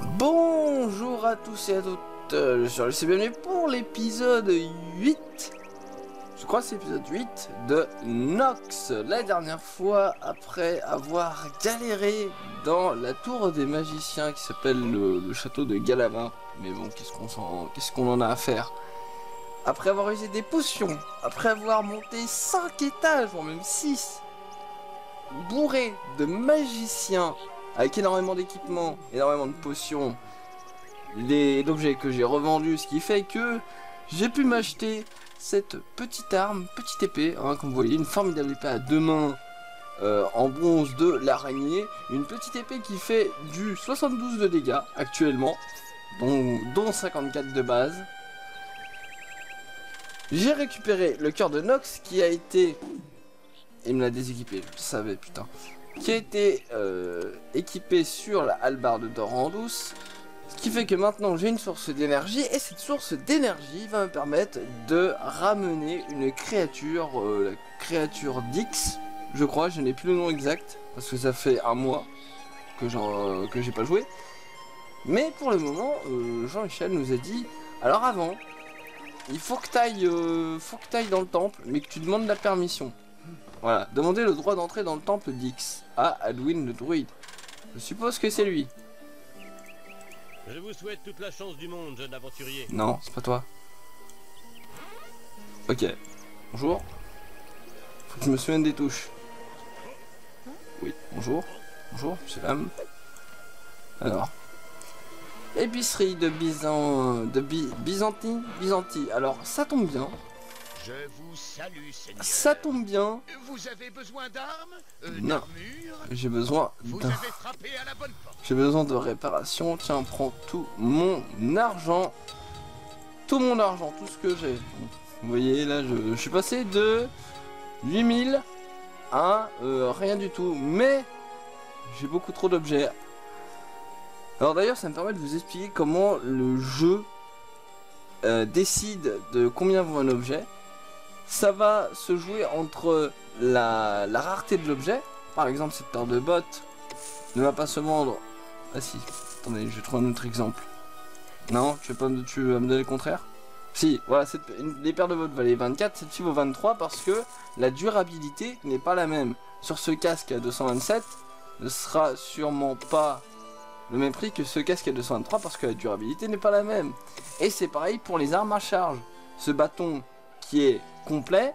Bonjour à tous et à toutes, euh, je suis Alice bienvenue pour l'épisode 8, je crois que c'est l'épisode 8 de Nox. La dernière fois, après avoir galéré dans la tour des magiciens qui s'appelle le, château de Galavin, mais bon, qu'est-ce qu'on qu'on en a à faire? Après avoir usé des potions, après avoir monté 5 étages, voire même 6, bourré de magiciens avec énormément d'équipements, énormément de potions, les objets que j'ai revendus, ce qui fait que j'ai pu m'acheter cette petite arme, petite épée, hein, comme vous voyez, une formidable épée à deux mains euh, en bronze de l'araignée, une petite épée qui fait du 72 de dégâts actuellement, dont, dont 54 de base. J'ai récupéré le cœur de Nox qui a été... Il me l'a déséquipé, je le savais putain qui a été euh, équipé sur la hallebarde d'Orandus. Ce qui fait que maintenant j'ai une source d'énergie et cette source d'énergie va me permettre de ramener une créature, euh, la créature d'X, je crois, je n'ai plus le nom exact parce que ça fait un mois que euh, j'ai pas joué. Mais pour le moment, euh, Jean-Michel nous a dit alors avant, il faut que tu ailles, faut que t'ailles dans le temple, mais que tu demandes la permission. Voilà, demandez le droit d'entrer dans le temple d'Ix à Alwyn le druide. Je suppose que c'est lui. Je vous souhaite toute la chance du monde, jeune aventurier. Non, c'est pas toi. Ok. Bonjour. Faut que je me souvienne des touches. Oui, bonjour. Bonjour, c'est l'âme. Alors. Épicerie de Byzan... de Bi... Byzantie Byzantie. Alors, ça tombe bien. Je vous salue, Seigneur. Ça tombe bien. Vous avez besoin d'armes euh, Non. J'ai besoin d'un... J'ai besoin de réparation. Tiens, prends tout mon argent. Tout mon argent, tout ce que j'ai. Vous voyez, là, je, je suis passé de 8000 à euh, rien du tout. Mais j'ai beaucoup trop d'objets. Alors d'ailleurs, ça me permet de vous expliquer comment le jeu euh, décide de combien vaut un objet. Ça va se jouer entre la, rareté de l'objet. Par exemple, cette paire de bottes ne va pas se vendre. Ah si, attendez, je vais trouver un autre exemple. Non, tu vas, me, donner le contraire? Si, voilà, cette, les paires de bottes valaient 24, celle-ci vaut 23 parce que la durabilité n'est pas la même. Sur ce casque à 227, ne sera sûrement pas le même prix que ce casque à 223 parce que la durabilité n'est pas la même. Et c'est pareil pour les armes à charge. Ce bâton qui est complet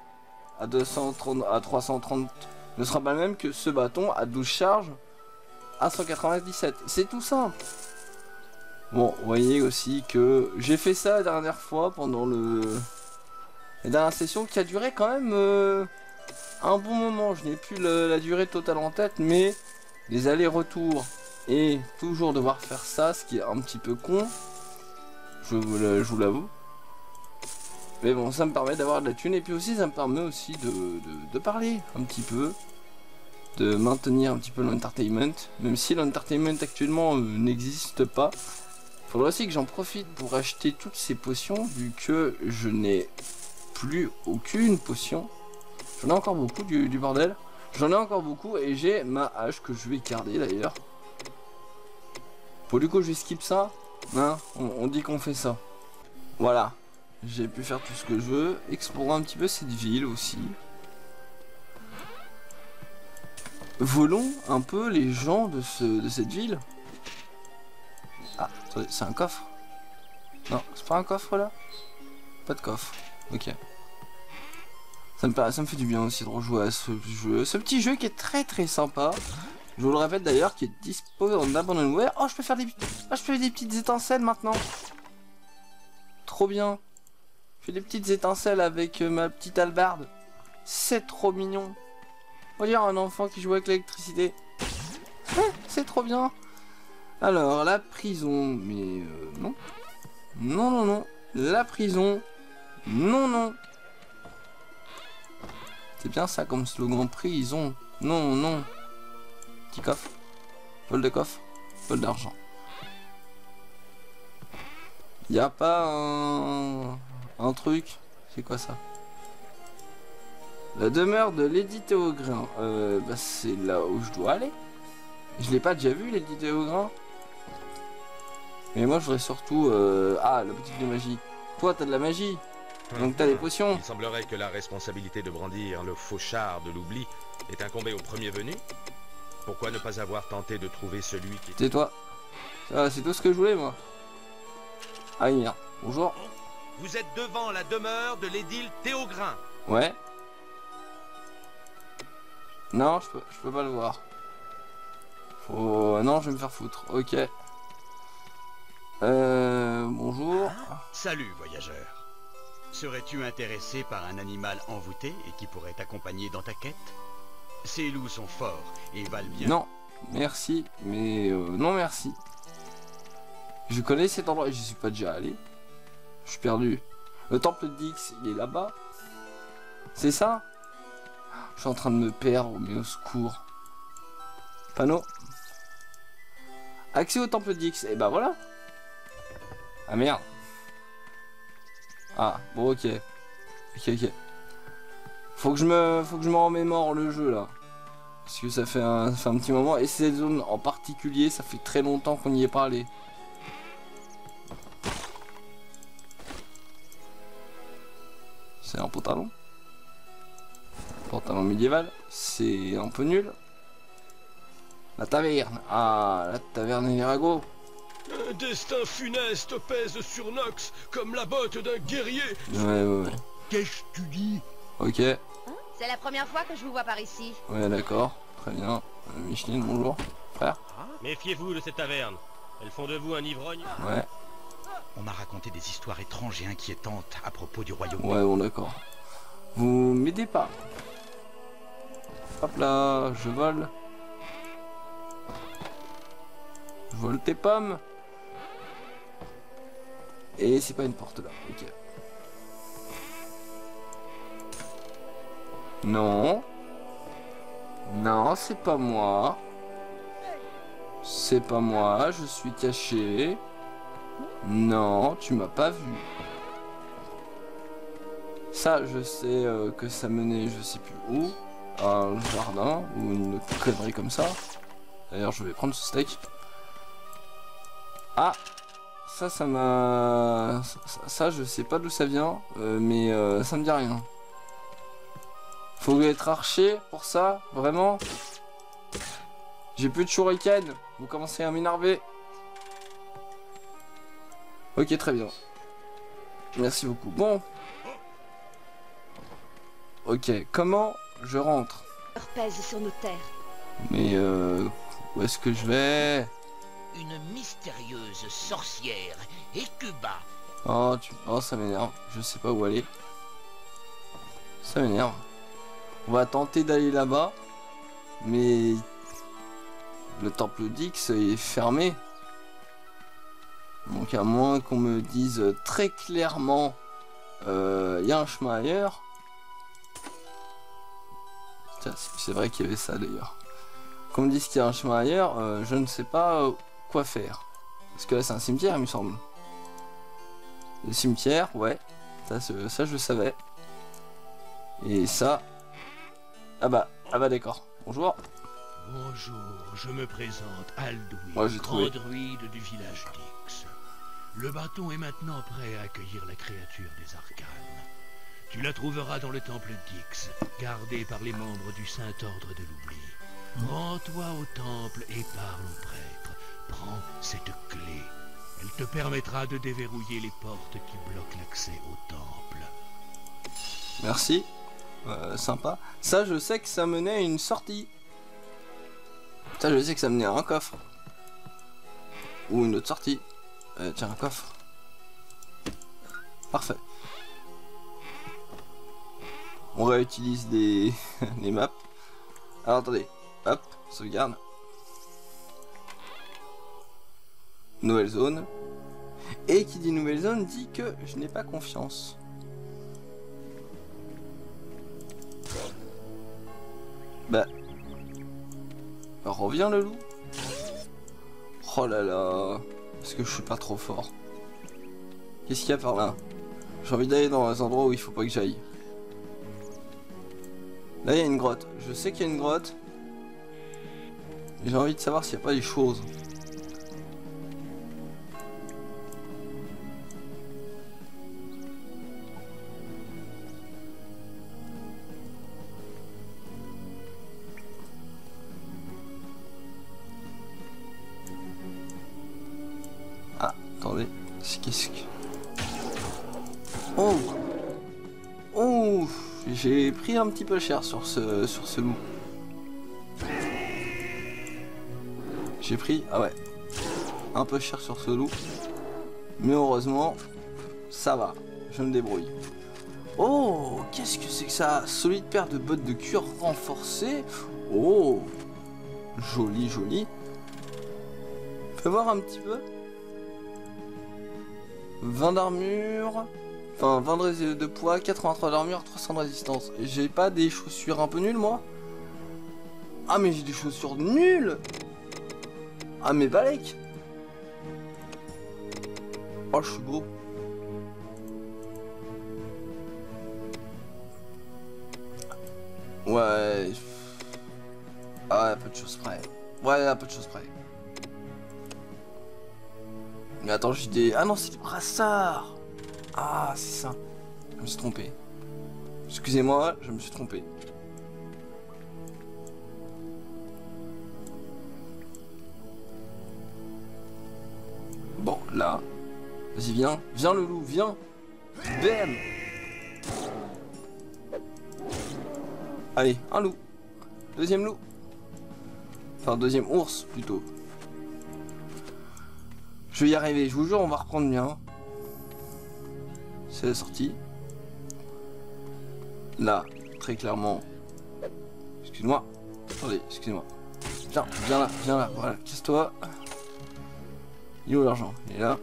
à 230 à 330 ne sera pas le même que ce bâton à 12 charges à 197. C'est tout simple. Bon, voyez aussi que j'ai fait ça la dernière fois pendant le la dernière session qui a duré quand même euh, un bon moment. Je n'ai plus la durée totale en tête, mais les allers-retours et toujours devoir faire ça, ce qui est un petit peu con. Je vous l'avoue. Mais bon, ça me permet d'avoir de la thune et puis aussi ça me permet aussi de, de- parler un petit peu, de maintenir un petit peu l'entertainment, même si l'entertainment actuellement euh, n'existe pas. Faudrait aussi que j'en profite pour acheter toutes ces potions vu que je n'ai plus aucune potion. J'en ai encore beaucoup du, bordel. J'en ai encore beaucoup et j'ai ma hache que je vais garder d'ailleurs. Pour du coup je vais skip ça. Hein on, on dit qu'on fait ça. Voilà. J'ai pu faire tout ce que je veux. Explorer un petit peu cette ville aussi. Volons un peu les gens de, ce, de cette ville. Ah, c'est un coffre Non, c'est pas un coffre là? Pas de coffre. Ok. Ça me, fait du bien aussi de rejouer à ce jeu. Ce petit jeu qui est très très sympa. Je vous le répète d'ailleurs, qui est dispo en abandonware. Oh, je peux faire des, ah, je peux faire des petites étincelles maintenant. Trop bien. Je fais des petites étincelles avec euh, ma petite albarde. C'est trop mignon. On dirait un enfant qui joue avec l'électricité. C'est trop bien. Alors, la prison, mais euh, non. Non, non, non. La prison, non, non. C'est bien ça comme slogan, prison. Non, non. Petit coffre. Vol de coffre. Vol d'argent. Y a pas un, un truc. C'est quoi ça? La demeure de Lady Théogrin. Euh, bah c'est là où je dois aller. Je l'ai pas déjà vu, Lady Théogrin Mais moi, je voudrais surtout... euh, Ah, la boutique de magie. Toi, t'as de la magie. Donc t'as des potions. Il semblerait que la responsabilité de brandir le faux char de l'oubli est incombée au premier venu. Pourquoi ne pas avoir tenté de trouver celui qui... C'est toi. Ah, c'est tout ce que je voulais, moi. Ah, merde. Bonjour. Vous êtes devant la demeure de l'édile Théogrin. Ouais. Non, je peux, je peux pas le voir. Faut... Non, je vais me faire foutre. Ok. Euh... Bonjour. Salut, voyageur. Serais-tu intéressé par un animal envoûté et qui pourrait t'accompagner dans ta quête? Ces loups sont forts et valent bien. Non, merci, mais euh, non merci. Je connais cet endroit et j'y suis pas déjà allé. Je suis perdu. Le temple d'Ix, il est là-bas. C'est ça? Je suis en train de me perdre, mais au secours. Panneau. Accès au temple d'Ix, et bah voilà. Ah merde. Ah, bon ok. Ok, ok. Faut que je me, faut que je me remémore le jeu là. Parce que ça fait un, ça fait un petit moment. Et cette zone en particulier, ça fait très longtemps qu'on n'y est pas allé. C'est un pantalon. Pantalon médiéval. C'est un peu nul. La taverne. Ah, la taverne Irago. Un destin funeste pèse sur Nox comme la botte d'un guerrier. Ouais, ouais, ouais. Qu'est-ce que tu dis? Ok. C'est la première fois que je vous vois par ici. Ouais, d'accord. Très bien. Euh, Micheline, bonjour. Frère. Méfiez-vous de cette taverne. Elles font de vous un ivrogne. Ouais. On m'a raconté des histoires étranges et inquiétantes à propos du royaume. Ouais, bon, d'accord. Vous m'aidez pas. Hop là, je vole. Je vole tes pommes. Et c'est pas une porte là, ok. Non. Non, c'est pas moi. C'est pas moi, je suis caché. Non, tu m'as pas vu. Ça, je sais euh, que ça menait je sais plus où. Un jardin ou une connerie comme ça. D'ailleurs, je vais prendre ce steak. Ah Ça, ça m'a... Ça, ça, je sais pas d'où ça vient, euh, mais euh, ça me dit rien. Faut être archer pour ça Vraiment J'ai plus de shuriken. Vous commencez à m'énerver. Ok, très bien. Merci beaucoup. Bon. Ok, comment je rentre? Pèse sur nos terres. Mais euh, où est-ce que je vais? Une mystérieuse sorcière, Ekuba, Oh, tu... oh, ça m'énerve. Je sais pas où aller. Ça m'énerve. On va tenter d'aller là-bas. Mais... Le temple d'Ix est fermé. Donc à moins qu'on me dise très clairement... Il y a un chemin ailleurs. C'est vrai qu'il y avait ça d'ailleurs. Qu'on me dise qu'il y a un chemin ailleurs, euh, je ne sais pas euh, quoi faire. Parce que là c'est un cimetière il me semble. Le cimetière, ouais. Ça, ça je le savais. Et ça... Ah bah, ah bah d'accord. Bonjour. Bonjour, je me présente Alduin, Moi, grand druide du village. Le bâton est maintenant prêt à accueillir la créature des arcanes. Tu la trouveras dans le temple d'Ix, gardé par les membres du Saint-Ordre de l'Oubli. Rends-toi au temple et parle au prêtre. Prends cette clé. Elle te permettra de déverrouiller les portes qui bloquent l'accès au temple. Merci. Euh, sympa. Ça, je sais que ça menait à une sortie. Ça, je sais que ça menait à un coffre. Ou une autre sortie. Euh, tiens, un coffre. Parfait. On réutilise des, des maps. Alors, attendez. Hop, sauvegarde. Nouvelle zone. Et qui dit nouvelle zone dit que je n'ai pas confiance. Bah. Reviens le loup. Oh là là. Est-ce que je suis pas trop fort Qu'est-ce qu'il y a par là J'ai envie d'aller dans un endroit où il faut pas que j'aille. Là il y a une grotte. Je sais qu'il y a une grotte. J'ai envie de savoir s'il n'y a pas des choses. Pris un petit peu cher sur ce, sur ce loup. J'ai pris... Ah ouais. Un peu cher sur ce loup. Mais heureusement, ça va. Je me débrouille. Oh Qu'est-ce que c'est que ça? Solide paire de bottes de cuir renforcées. Oh Joli, joli. Fais voir un petit peu. 20 d'armure. Enfin, 20 de, poids, 83 d'armure, 300 de résistance. J'ai pas des chaussures un peu nulles, moi? Ah, mais j'ai des chaussures nulles Ah, mais balèque Oh, je suis beau. Ouais. Ah, peu de choses près. Ouais, un peu de choses près. Mais attends, j'ai des... Ah non, c'est des brassards Ah, c'est ça. Je me suis trompé. Excusez-moi, je me suis trompé. Bon, là. Vas-y, viens. Viens, le loup, viens. Bam Allez, un loup. Deuxième loup. Enfin, deuxième ours, plutôt. Je vais y arriver, je vous jure, on va reprendre bien. C'est la sortie. Là, très clairement. Excuse-moi. Attendez, excusez-moi. Viens, viens là, viens là, voilà, casse-toi. Il où l'argent? Il est là.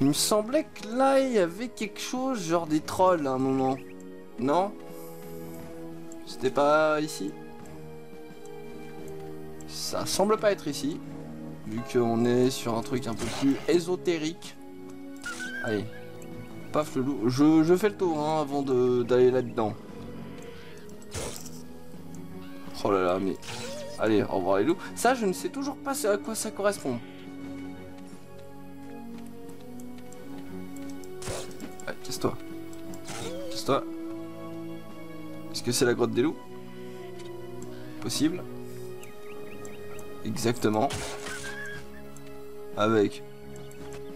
Il me semblait que là, il y avait quelque chose, genre des trolls à un moment. Non? C'était pas ici? Ça semble pas être ici. Vu qu'on est sur un truc un peu plus ésotérique. Allez. Paf le loup. Je, fais le tour hein, avant d'aller là-dedans. Oh là là, mais... Allez, au revoir les loups. Ça, je ne sais toujours pas à quoi ça correspond. Ouais, casse-toi. Casse-toi. Est-ce que c'est la grotte des loups? Possible. Exactement. Avec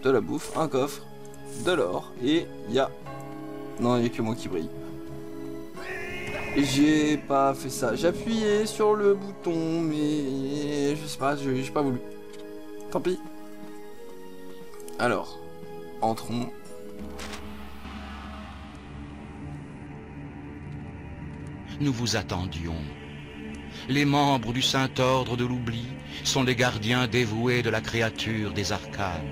de la bouffe, un coffre, de l'or, et il y a... Non, il n'y a que moi qui brille. J'ai pas fait ça. J'ai appuyé sur le bouton, mais je sais pas, j'ai pas voulu. Tant pis. Alors, entrons. Nous vous attendions. Les membres du Saint-Ordre de l'Oubli sont les gardiens dévoués de la créature des arcanes.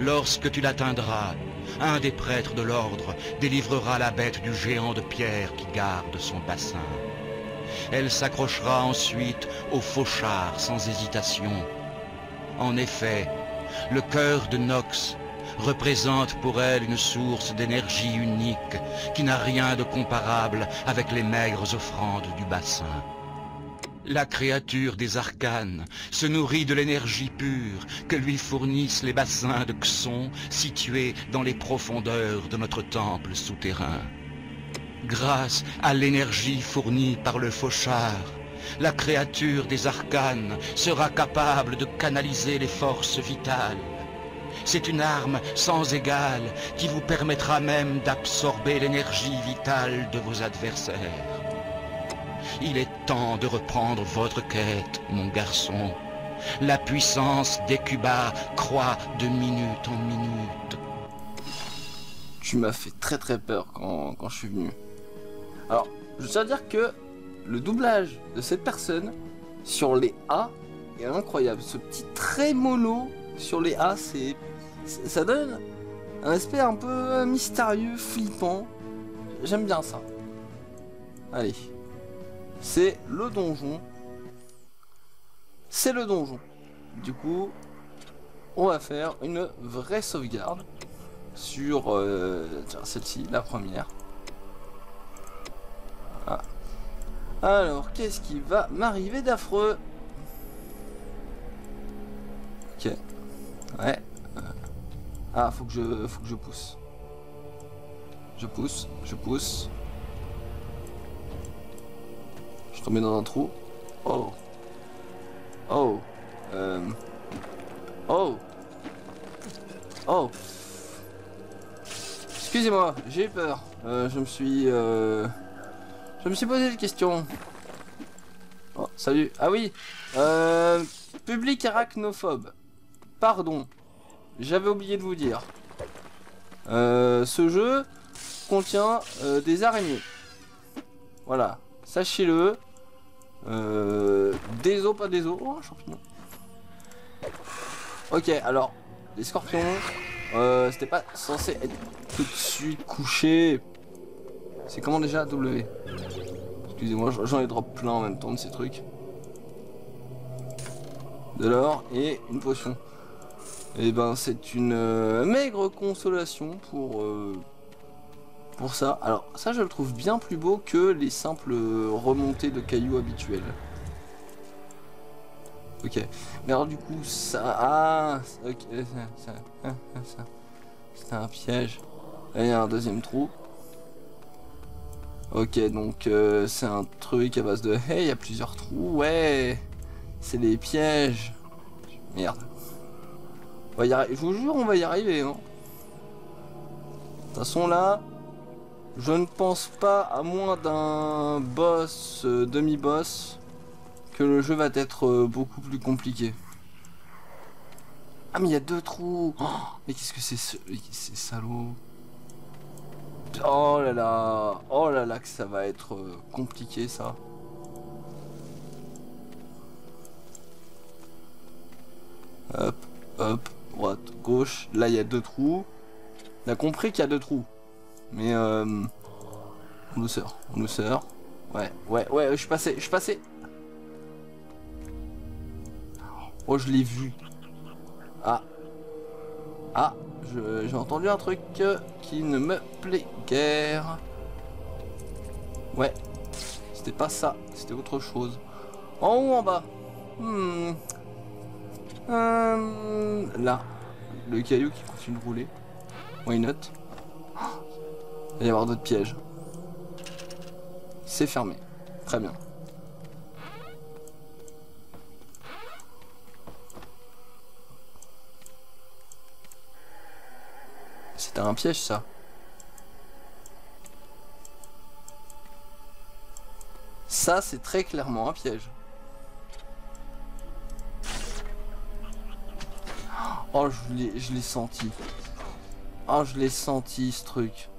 Lorsque tu l'atteindras, un des prêtres de l'ordre délivrera la bête du géant de pierre qui garde son bassin. Elle s'accrochera ensuite au fauchard sans hésitation. En effet, le cœur de Nox représente pour elle une source d'énergie unique qui n'a rien de comparable avec les maigres offrandes du bassin. La créature des arcanes se nourrit de l'énergie pure que lui fournissent les bassins de Xon situés dans les profondeurs de notre temple souterrain. Grâce à l'énergie fournie par le fauchard, la créature des arcanes sera capable de canaliser les forces vitales. C'est une arme sans égale qui vous permettra même d'absorber l'énergie vitale de vos adversaires. Il est temps de reprendre votre quête, mon garçon. La puissance d'Ecuba croît de minute en minute. Tu m'as fait très très peur quand, je suis venu. Alors, je tiens à dire que le doublage de cette personne sur les A est incroyable. Ce petit trémolo sur les A, c'est ça donne un aspect un peu mystérieux, flippant. J'aime bien ça. Allez. C'est le donjon. C'est le donjon. Du coup, on va faire une vraie sauvegarde sur euh, celle-ci, la première. Ah. Alors, qu'est-ce qui va m'arriver d'affreux? Ok. Ouais. Euh. Ah, faut que je, faut que je pousse. Je pousse, je pousse remet dans un trou. Oh. Oh. Euh. Oh. Oh. Excusez-moi, j'ai eu peur. Euh, je me suis... Euh, je me suis posé des questions. Oh, salut. Ah oui. Public arachnophobe. Pardon. J'avais oublié de vous dire. Ce jeu contient des araignées. Voilà, sachez-le, euh, des os, pas des os. Oh, champignon. Ok, alors, les scorpions, euh, c'était pas censé être tout de suite couché. C'est comment déjà W? Excusez-moi, j'en ai drop plein en même temps de ces trucs. De l'or et une potion. Et ben c'est une euh, maigre consolation pour euh, pour ça. Alors ça je le trouve bien plus beau que les simples remontées de cailloux habituelles. Ok. Mais alors du coup ça ah ok ça, ça, ça. c'est un piège. Là il y a un deuxième trou. Ok donc euh, c'est un truc à base de hey il y a plusieurs trous ouais c'est des pièges. Merde. On va y arri- Je vous jure, on va y arriver. Hein. De toute façon, là, je ne pense pas, à moins d'un boss, euh, demi-boss, que le jeu va être euh, beaucoup plus compliqué. Ah, mais il y a deux trous. Oh, mais qu'est-ce que c'est ce... C'est salaud. Oh là là. Oh là là, que ça va être euh, compliqué, ça. Hop, hop, droite, gauche. Là, il y a deux trous. On a compris qu'il y a deux trous. Mais euh... En douceur, en douceur. Ouais, ouais, ouais, je suis passé, je suis passé. Oh, je l'ai vu. Ah. Ah, j'ai entendu un truc qui ne me plaît guère. Ouais. C'était pas ça, c'était autre chose. En haut en bas Hmm. Euh, là, le caillou qui continue de rouler. Why not? Il va y avoir d'autres pièges. C'est fermé. Très bien. C'était un piège ça. Ça, c'est très clairement un piège. Oh, je l'ai, senti. Oh, je l'ai senti ce truc.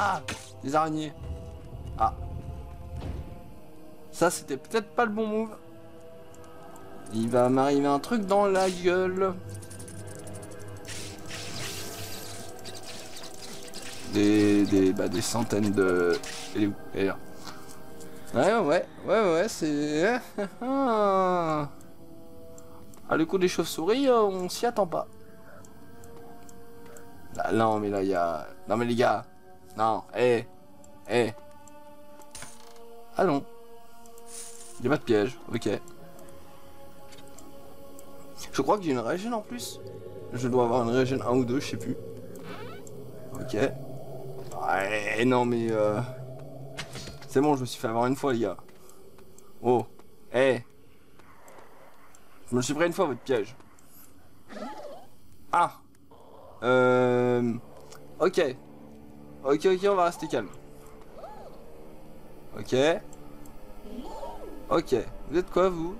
Ah Des araignées. Ah. Ça, c'était peut-être pas le bon move. Il va m'arriver un truc dans la gueule. Des, des, bah, des centaines de... Elle est où Elle est là. Ouais, ouais, ouais, ouais, c'est... Ah, le coup des chauves-souris, euh, on s'y attend pas. Là, non, mais là, il y a... Non, mais les gars. Non, hé. Hé. Ah non. Il a pas de piège, ok. Je crois que j'ai une régène en plus. Je dois avoir une régène 1 ou 2, je sais plus. Ok. Ouais, non, mais... Euh... C'est bon, je me suis fait avoir une fois, les gars. Oh. Eh. Je me suis pris une fois, votre piège. Ah. Euh... Ok. Ok, ok, on va rester calme. Ok. Ok. Vous êtes quoi, vous?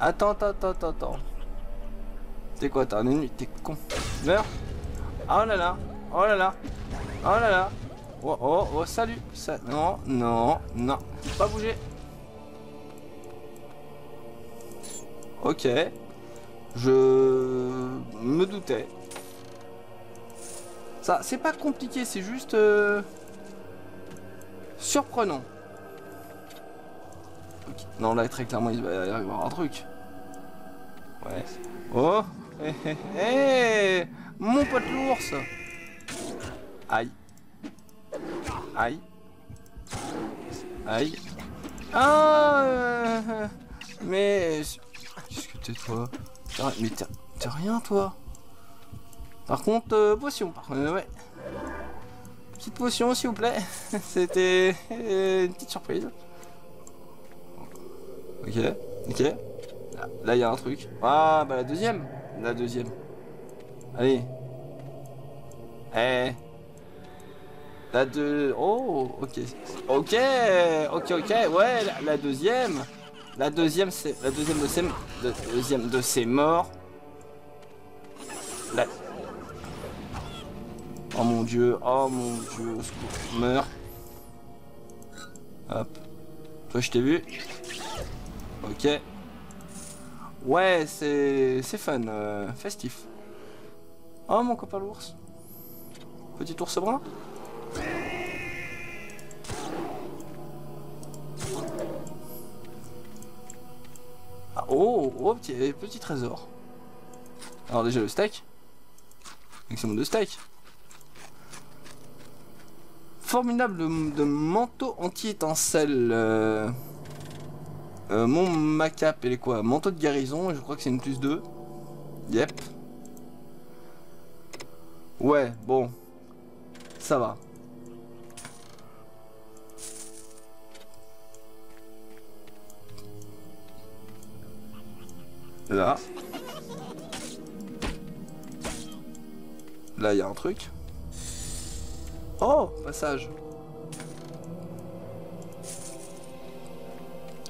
Attends, attends, attends, attends. T'es quoi, t'es un ennemi T'es con. Meurs Oh là là Oh là là Oh là là Oh, oh, oh, salut Ça, Non, non, non. Pas bouger. Ok. Je me doutais. Ça, c'est pas compliqué, c'est juste... euh, Surprenant. Non, là, très clairement, il va y avoir un truc. Ouais. Oh Hé hé hé Mon pote l'ours Aïe. Aïe. Aïe. Ah euh, Mais... Qu'est-ce que t'es, toi? Mais t'as rien, toi Par contre, euh, potion, par contre, euh, ouais. Petite potion, s'il vous plaît. C'était euh, une petite surprise. Ok, ok. Là, il y a un truc. Ah, bah la deuxième. La deuxième. Allez. Eh. La deux... Oh, ok. Ok, ok, ok. Ouais, la, deuxième. La deuxième, c'est... La deuxième de ces... La deuxième de ces morts. Oh mon dieu, oh mon dieu, au secours. Meurs. Hop. Toi, je t'ai vu. Ok. Ouais, c'est fun, euh, festif. Oh mon copain l'ours. Petit ours brun. Ah, oh, oh, petit, petit trésor. Alors déjà le steak. Maximum de steak. Formidable de, manteau anti-étincelle. euh, euh, mon macap, elle est quoi Manteau de guérison, je crois que c'est une plus 2. Yep. Ouais, bon. Ça va. Là. Là, il y a un truc. Oh, passage.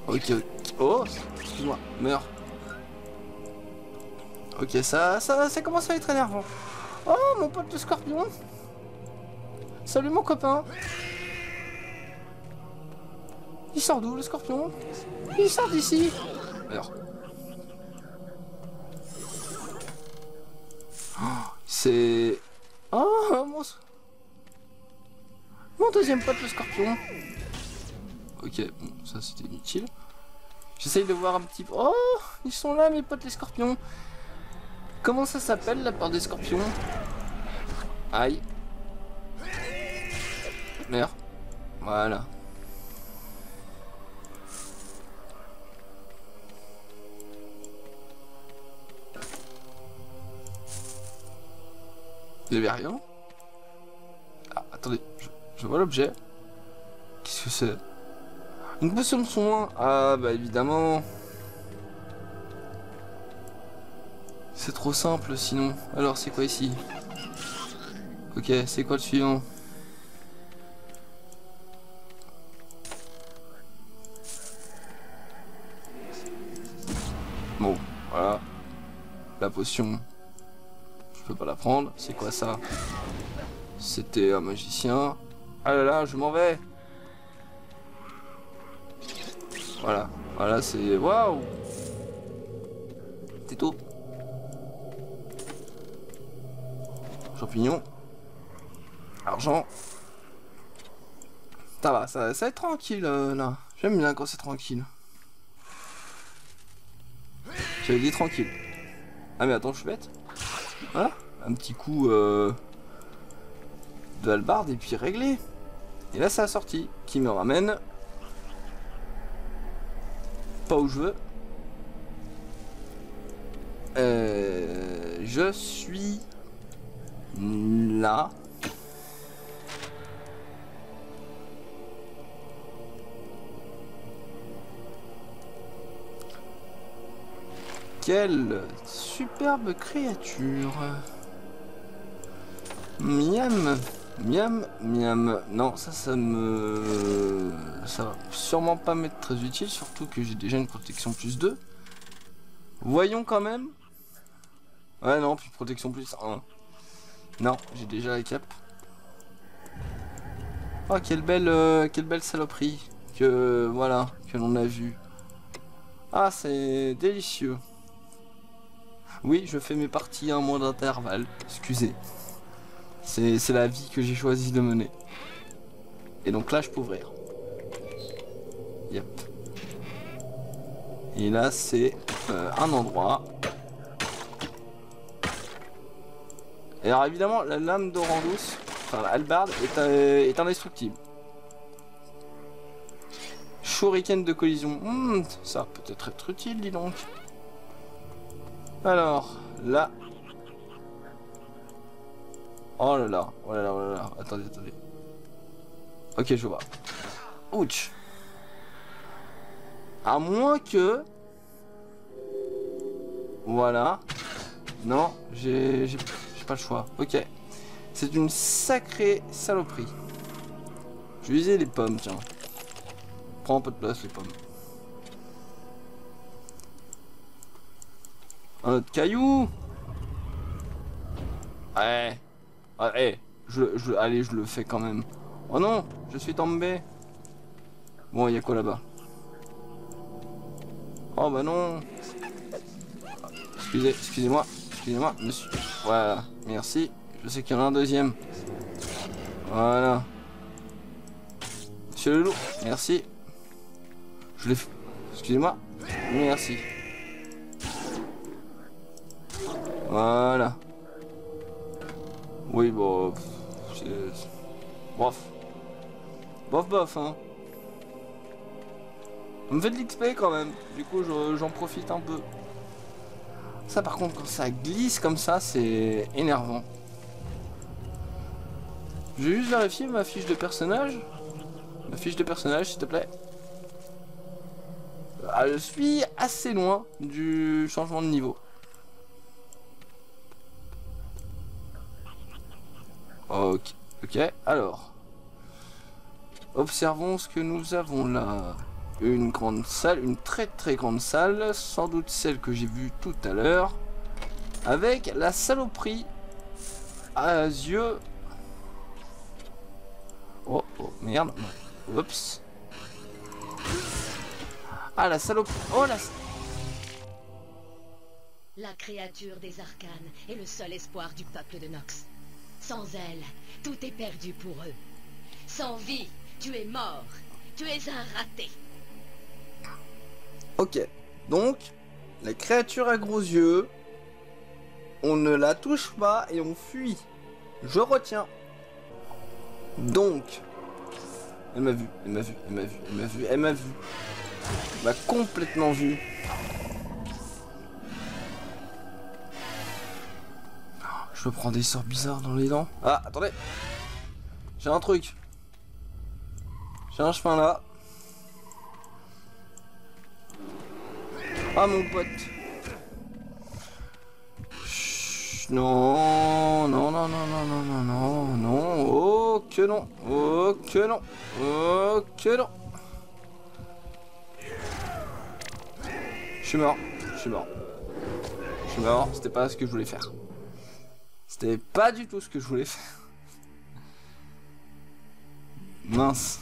Ok. Oh, excuse-moi, meurs. Ok, ça, ça, ça commence à être énervant. Oh, mon pote de scorpion. Salut mon copain. Il sort d'où le scorpion? Il sort d'ici. Alors. Oh, C'est... Oh, mon... Deuxième pote le scorpion. Ok, bon, ça c'était inutile. J'essaye de voir un petit peu... Oh Ils sont là mes potes les scorpions Comment ça s'appelle la part des scorpions? Aïe. Merde. Voilà. Vous avez rien? Ah, attendez, je, je vois l'objet? Qu'est-ce que c'est? Une potion de soin Ah, bah évidemment. C'est trop simple sinon. Alors, c'est quoi ici? Ok, c'est quoi le suivant? Bon, voilà. La potion. Je peux pas la prendre. C'est quoi ça? C'était un magicien. Ah là là, je m'en vais. Voilà. Voilà, c'est... Waouh C'est tout. Champignons. Argent. Ça va, ça, va être tranquille euh, là. J'aime bien quand c'est tranquille. J'avais dit tranquille. Ah mais attends, je suis bête. Voilà. Un petit coup euh, de hallebarde et puis réglé. Et là ça a sorti. Qui me ramène. Pas où je veux. Euh, je suis là. Quelle superbe créature. Miam, miam, miam. Non, ça, ça me... Ça va sûrement pas m'être très utile, surtout que j'ai déjà une protection plus 2. Voyons quand même. Ouais, non, puis protection plus 1. Non, j'ai déjà la cape. Oh, quelle belle, euh, quelle belle saloperie que, voilà, que l'on a vu. Ah, c'est délicieux. Oui, je fais mes parties à un mois d'intervalle. Excusez. C'est la vie que j'ai choisi de mener. Et donc là, je peux ouvrir. Yep. Et là, c'est euh, un endroit. Et alors évidemment, la lame d'Orandus, enfin la est, euh, est indestructible. Shuriken de collision. Hmm, ça peut être être utile, dis donc. Alors, là. Oh là là, oh là là, oh là là. Attendez, attendez. Ok, je vois. Ouch. À moins que... Voilà. Non, j'ai pas le choix. Ok. C'est une sacrée saloperie. Je vais utiliser les pommes, tiens. Prends un peu de place, les pommes. Un autre caillou Ouais. Ah, eh, je, allez, je le fais quand même. Oh non, je suis tombé. Bon, il y a quoi là-bas? Oh bah non. Excusez, excusez-moi, excusez-moi, monsieur. Voilà, merci. Je sais qu'il y en a un deuxième. Voilà. Monsieur le loup, merci. Je l'ai. Excusez-moi. Merci. Voilà. Oui, bon. Bof. Bof, bof, hein. On me fait de l'XP quand même. Du coup, je- j'en profite un peu. Ça, par contre, quand ça glisse comme ça, c'est énervant. Je vais juste vérifier ma fiche de personnage. Ma fiche de personnage, s'il te plaît. Ah, je suis assez loin du changement de niveau. Ok, ok, alors. Observons ce que nous avons là. Une grande salle, une très très grande salle, sans doute celle que j'ai vue tout à l'heure. Avec la saloperie à yeux. Oh, oh, merde. Oups. Ah, la saloperie. Oh, la. La créature des arcanes est le seul espoir du peuple de Nox. Sans elle, tout est perdu pour eux. Sans vie, tu es mort. Tu es un raté. Ok, donc la créature à gros yeux, on ne la touche pas et on fuit. Je retiens. Donc, elle m'a vu, elle m'a vu, elle m'a vu, elle m'a vu, elle m'a vu. Elle m'a complètement vu. Je prends des sorts bizarres dans les dents. Ah, attendez. J'ai un truc. J'ai un chemin là. Ah mon pote. Chut, non, non, non, non, non, non, non, non, non, oh que non, oh que non, oh que non. Je suis mort, je suis mort. Je suis mort, c'était pas ce que je voulais faire. C'était pas du tout ce que je voulais faire. Mince.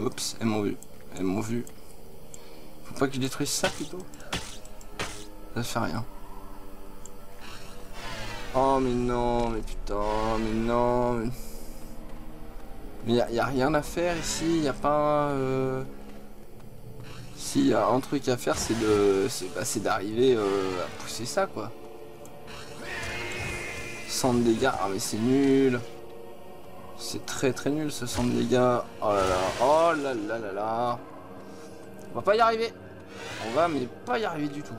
Oups, elles m'ont vu. Elles m'ont vu. Faut pas que je détruise ça plutôt. Ça fait rien. Oh mais non, mais putain, mais non. Mais, a, y a rien à faire ici, y a pas... Euh... Si, y a un truc à faire, c'est de... C'est bah, d'arriver euh, à pousser ça, quoi. 100 de dégâts, ah mais c'est nul. C'est très très nul ce 100 de dégâts. Oh là là, oh là là là là. On va pas y arriver. On va mais pas y arriver du tout.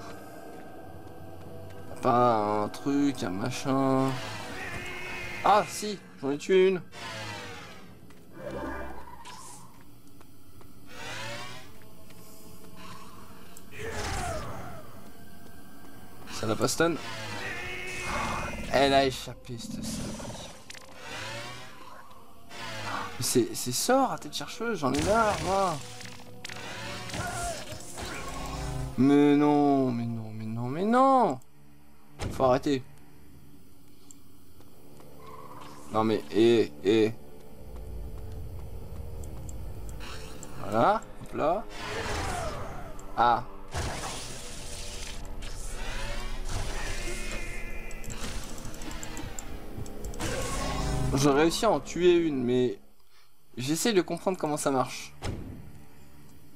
Pas un truc, un machin. Ah si, j'en ai tué une. Ça l'a pas stun Elle a échappé cette saloperie. C'est sort à tête chercheuse, j'en ai marre moi. Mais non, mais non, mais non, mais non. Faut arrêter. Non mais, eh, eh. Voilà, hop là. Ah. J'ai réussi à en tuer une, mais j'essaie de comprendre comment ça marche.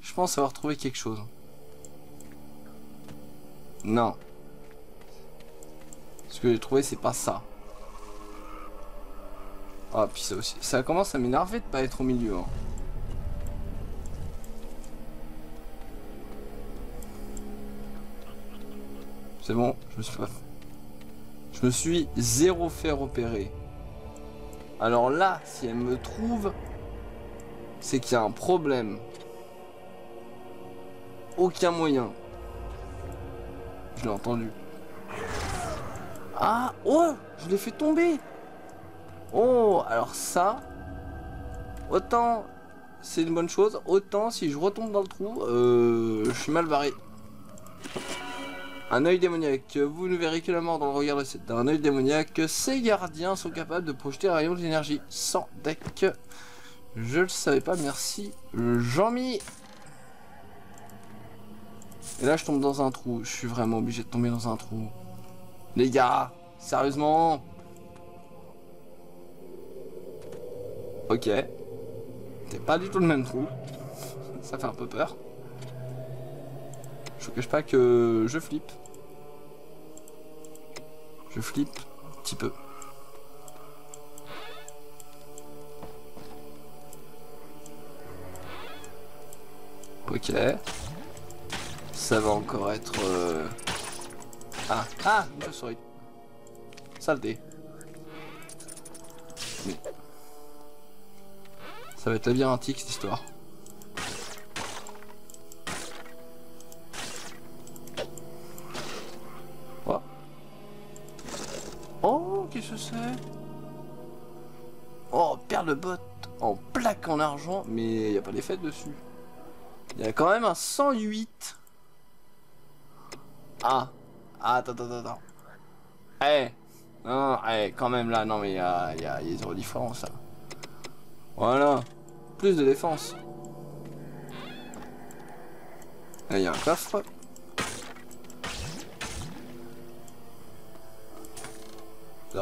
Je pense avoir trouvé quelque chose. Non. Ce que j'ai trouvé, c'est pas ça. Ah, puis ça aussi. Ça commence à m'énerver de pas être au milieu. hein. C'est bon, je me suis pas. Je me suis zéro fait repérer. Alors là, si elle me trouve, c'est qu'il y a un problème. aucun moyen. Je l'ai entendu. Ah, oh, je l'ai fait tomber. Oh, alors ça, autant c'est une bonne chose, autant si je retombe dans le trou, euh, je suis mal barré. Un œil démoniaque. Vous ne verrez que la mort dans le regard d'un œil démoniaque. Ces gardiens sont capables de projeter un rayon d'énergie sans deck. Je le savais pas, merci Jean-Mi. Et là je tombe dans un trou. Je suis vraiment obligé de tomber dans un trou. Les gars, sérieusement? Ok. C'est pas du tout le même trou. Ça fait un peu peur. Je vous cache pas que je flippe. Je flippe un petit peu. Ok. Ça va encore être... Euh... Ah, ah, une chauve-souris. Saleté. Mais... Ça va être labyrinthique cette histoire. Oh, qu'est-ce que c'est? Oh, perle de botte en plaque en argent, mais il n'y a pas d'effet dessus. Il y a quand même un 108. Ah. ah. attends, attends, attends. Eh. Non, eh, quand même là, non mais il y a, y, a, y a. Voilà. Plus de défense. Il y a un coffre.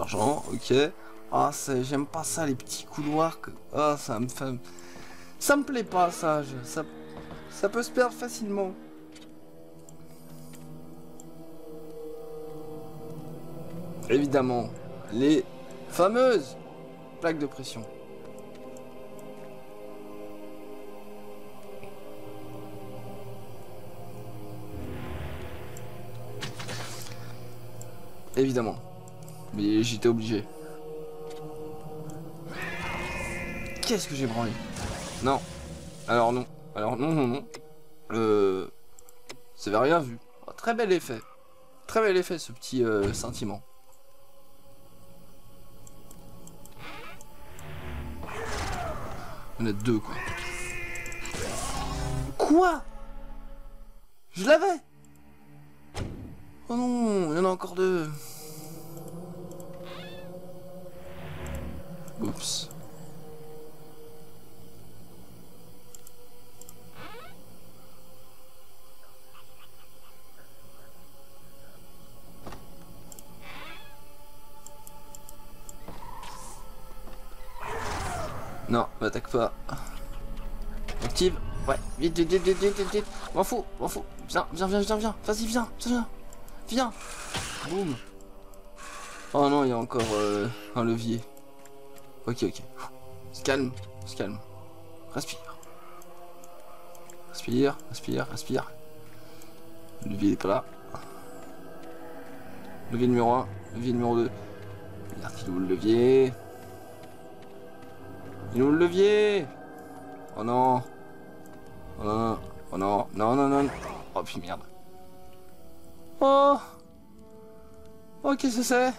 Ok. Ah, j'aime pas ça, les petits couloirs. Que... Ah, ça me fait... Ça me plaît pas, ça. Ça... ça peut se perdre facilement. Évidemment, les fameuses plaques de pression. Évidemment. Mais j'étais obligé. Qu'est-ce que j'ai branlé? Non. Alors non. Alors non, non, non. Euh... Ça avait rien vu. Oh, très bel effet. Très bel effet ce petit euh, sentiment. Il y a deux quoi. Quoi? Je l'avais Oh non, il y en a encore deux. Oups. Non, m'attaque pas. Active. Ouais, vite, vite, vite, vite, vite, vite. M'en fous, m'en fous. Viens, viens, viens, viens, viens. Vas-y, viens, viens. Viens Boum Oh non, il y a encore euh, un levier. Ok, ok. Se calme, se calme. Respire. Respire, respire, respire. Le levier n'est pas là. Levier numéro 1, levier numéro 2. Regarde, il où le levier Il est où le levier? Oh non Oh non, oh non, non, non, non. Oh puis merde. Oh Oh, qu'est-ce que c'est?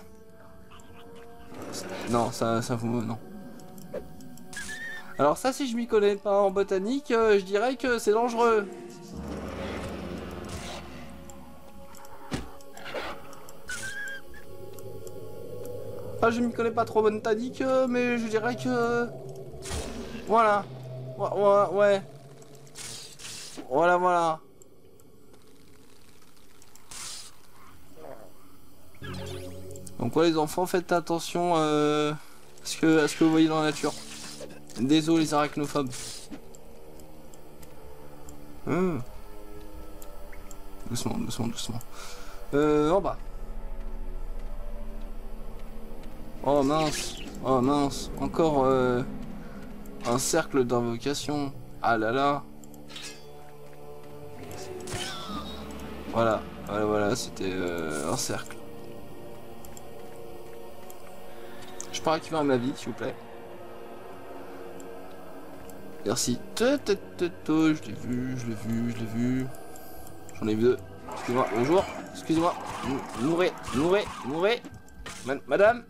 Non, ça, ça vous... Non. Alors ça, si je m'y connais pas en botanique, euh, je dirais que c'est dangereux. Ah, je m'y connais pas trop en botanique, euh, mais je dirais que... Voilà. Ouais, ouais. Voilà, voilà. Donc ouais les enfants, faites attention euh, à, ce que, ce que vous voyez dans la nature. Désolé les arachnophobes. Hum. Doucement, doucement, doucement. Euh, en bas. Oh mince, oh mince, encore euh, un cercle d'invocation. Ah là là. Voilà, voilà, voilà, c'était euh, un cercle. Je peux récupérer ma vie, s'il vous plaît. Merci. Je l'ai vu, je l'ai vu, je l'ai vu. J'en ai vu deux. Excusez-moi, bonjour. Excusez-moi. Mou- Mourez, mourez, mourez. Ma- Madame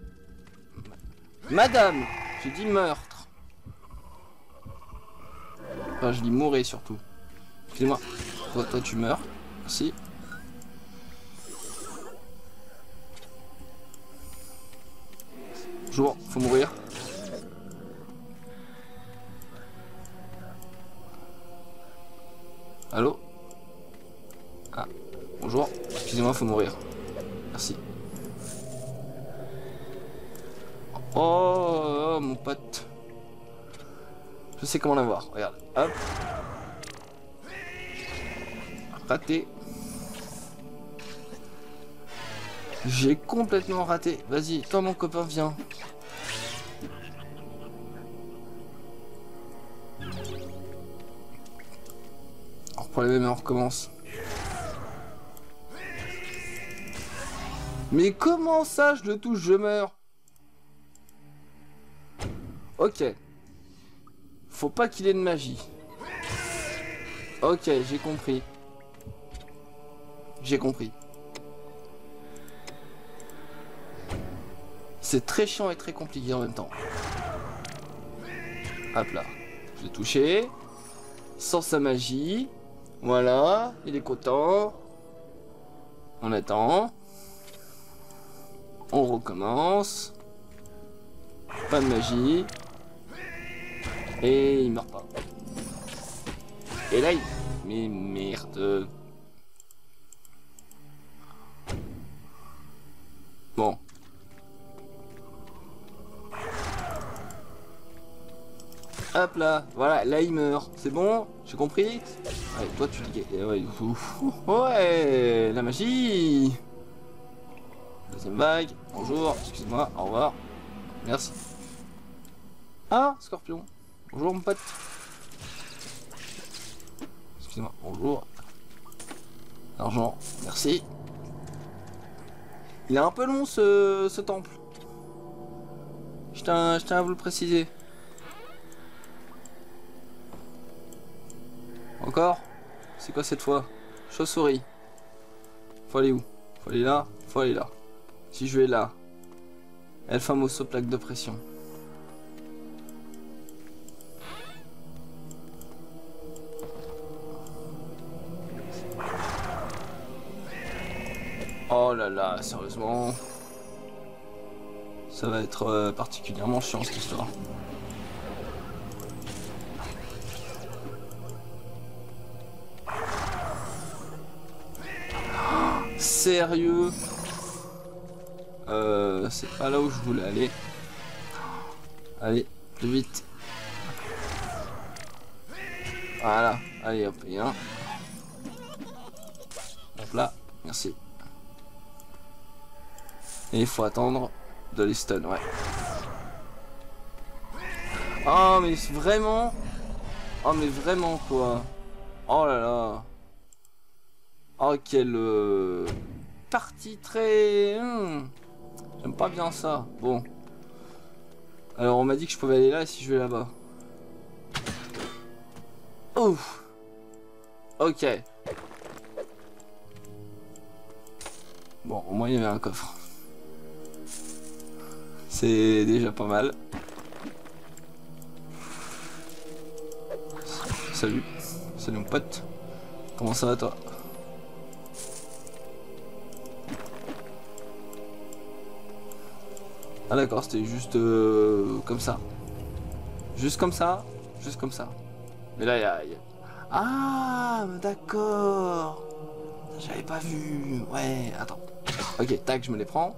Madame J'ai dit meurtre. Enfin, je dis mourir surtout. Excusez-moi. Toi, toi, tu meurs. Merci. Bonjour, faut mourir. Allô Ah, bonjour. Excusez-moi, faut mourir. Merci. Oh, oh, mon pote. Je sais comment l'avoir. Regarde. Hop. Raté. J'ai complètement raté. Vas-y, toi mon copain, viens. On reprend les mêmes et on recommence. Mais comment ça, je le touche, je meurs? Ok. Faut pas qu'il ait de magie. Ok, j'ai compris. J'ai compris. C'est très chiant et très compliqué en même temps. Hop là. Je l'ai touché. Sans sa magie. Voilà. Il est content. On attend. On recommence. Pas de magie. Et il meurt pas. Et là, il... Mais merde. Là, voilà, là il meurt. C'est bon? J'ai compris? Allez, toi tu Ouais, ouais, la magie Deuxième vague. Bonjour, excuse-moi, au revoir. Merci. Ah, scorpion. Bonjour mon pote. Excusez-moi, bonjour. Argent, merci. Il est un peu long ce, ce temple. Je tiens à vous le préciser. Encore C'est quoi cette fois? Chauve-souris. Faut aller où? Faut aller là Faut aller là. Si je vais là. El famoso plaque de pression. Oh là là, sérieusement? Ça va être euh, particulièrement chiant cette histoire. Sérieux Euh, c'est pas là où je voulais aller. Allez, plus vite. Voilà, allez hop, et un. Hop là, merci. Et il faut attendre de les ouais. Oh mais vraiment Oh mais vraiment quoi Oh là là Oh quelle euh, partie très... hmm. J'aime pas bien ça. Bon. Alors on m'a dit que je pouvais aller là si je vais là-bas. Ouf. Ok. Bon, au moins il y avait un coffre. C'est déjà pas mal. Salut. Salut mon pote. Comment ça va toi? Ah d'accord, c'était juste euh, comme ça. Juste comme ça Juste comme ça. Mais là, il y Ah, d'accord. J'avais pas vu. Ouais, attends. Ok, tac, je me les prends.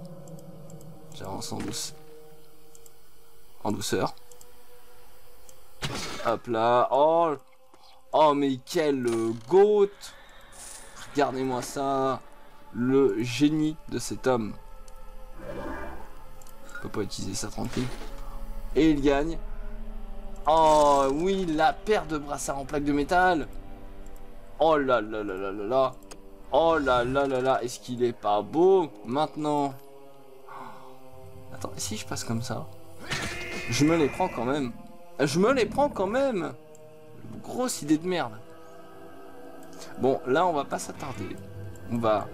J'avance en douce. En douceur. Hop là. Oh, oh mais quel goat. Regardez-moi ça. Le génie de cet homme. Pas utiliser ça tranquille. Et il gagne. Oh oui, la paire de brassards en plaque de métal. Oh là là là là là là. Oh là là là là. Est-ce qu'il est pas beau maintenant? Attends, si je passe comme ça? Je me les prends quand même. Je me les prends quand même Grosse idée de merde. Bon, là, on va pas s'attarder. On va...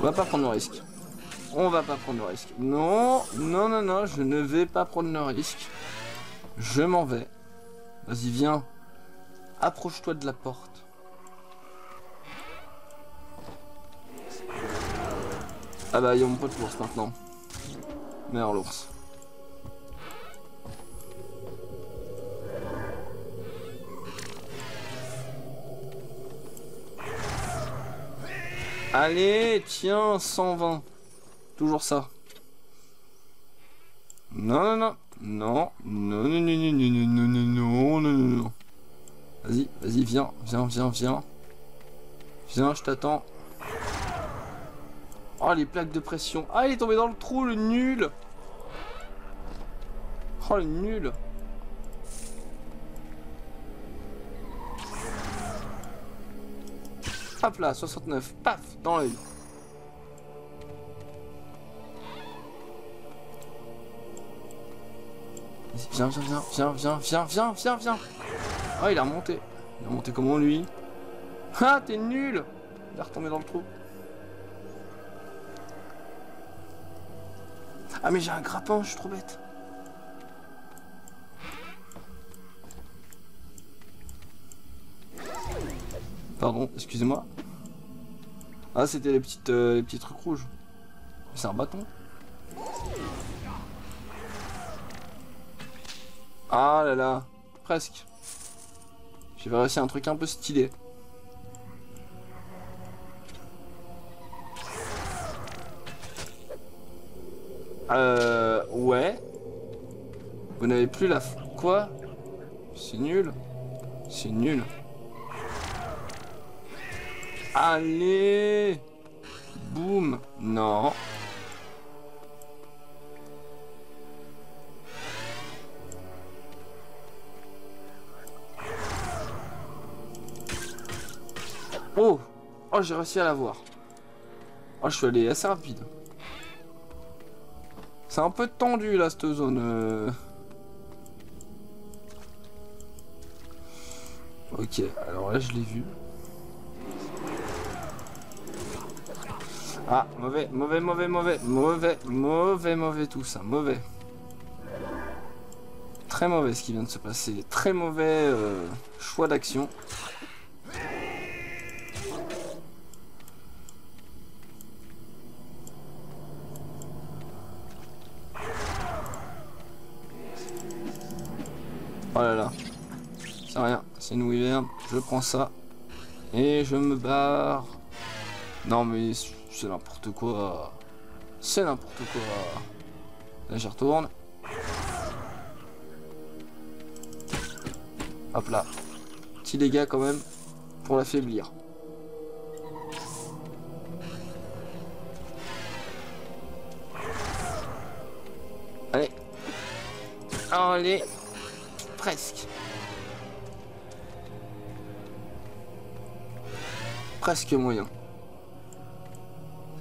On va pas prendre le risque. On va pas prendre le risque. Non, non, non, non, je ne vais pas prendre le risque. Je m'en vais. Vas-y, viens. Approche-toi de la porte. Ah bah, il y a mon pote l'ours maintenant. Meurs l'ours. Allez, tiens, 120. Toujours ça. Non, non, non. Non, non, non, non, non, non, non, non, non, non, non. Vas-y, vas-y, viens, viens, viens, viens. Viens, je t'attends. Oh, les plaques de pression. Ah, il est tombé dans le trou, le nul. Oh, le nul. Hop là, 69. Paf, dans l'œil. Viens, viens, viens, viens, viens, viens, viens, viens, viens. Oh, il a remonté. Il a remonté comment lui Ah, t'es nul Il est retombé dans le trou. Ah, mais j'ai un grappin, je suis trop bête. Pardon, excusez-moi. Ah, c'était les petites, euh, les petits trucs rouges. C'est un bâton. Ah là là, presque. J'ai réussi un truc un peu stylé. Euh... Ouais. Vous n'avez plus la... Quoi? C'est nul. C'est nul. Allez Boum Non. Oh Oh, j'ai réussi à l'avoir. Oh, je suis allé assez rapide. C'est un peu tendu, là, cette zone. euh. Ok, alors là, je l'ai vu. Ah, mauvais, mauvais, mauvais, mauvais, mauvais, mauvais, mauvais tout ça, mauvais. Très mauvais ce qui vient de se passer, très mauvais euh, choix d'action. Oh là là, c'est rien, c'est une wyvern, je prends ça et je me barre. Non mais c'est n'importe quoi. C'est n'importe quoi. Là j'y retourne. Hop là. Petit dégât quand même pour l'affaiblir. Allez. Allez. Presque. Presque moyen.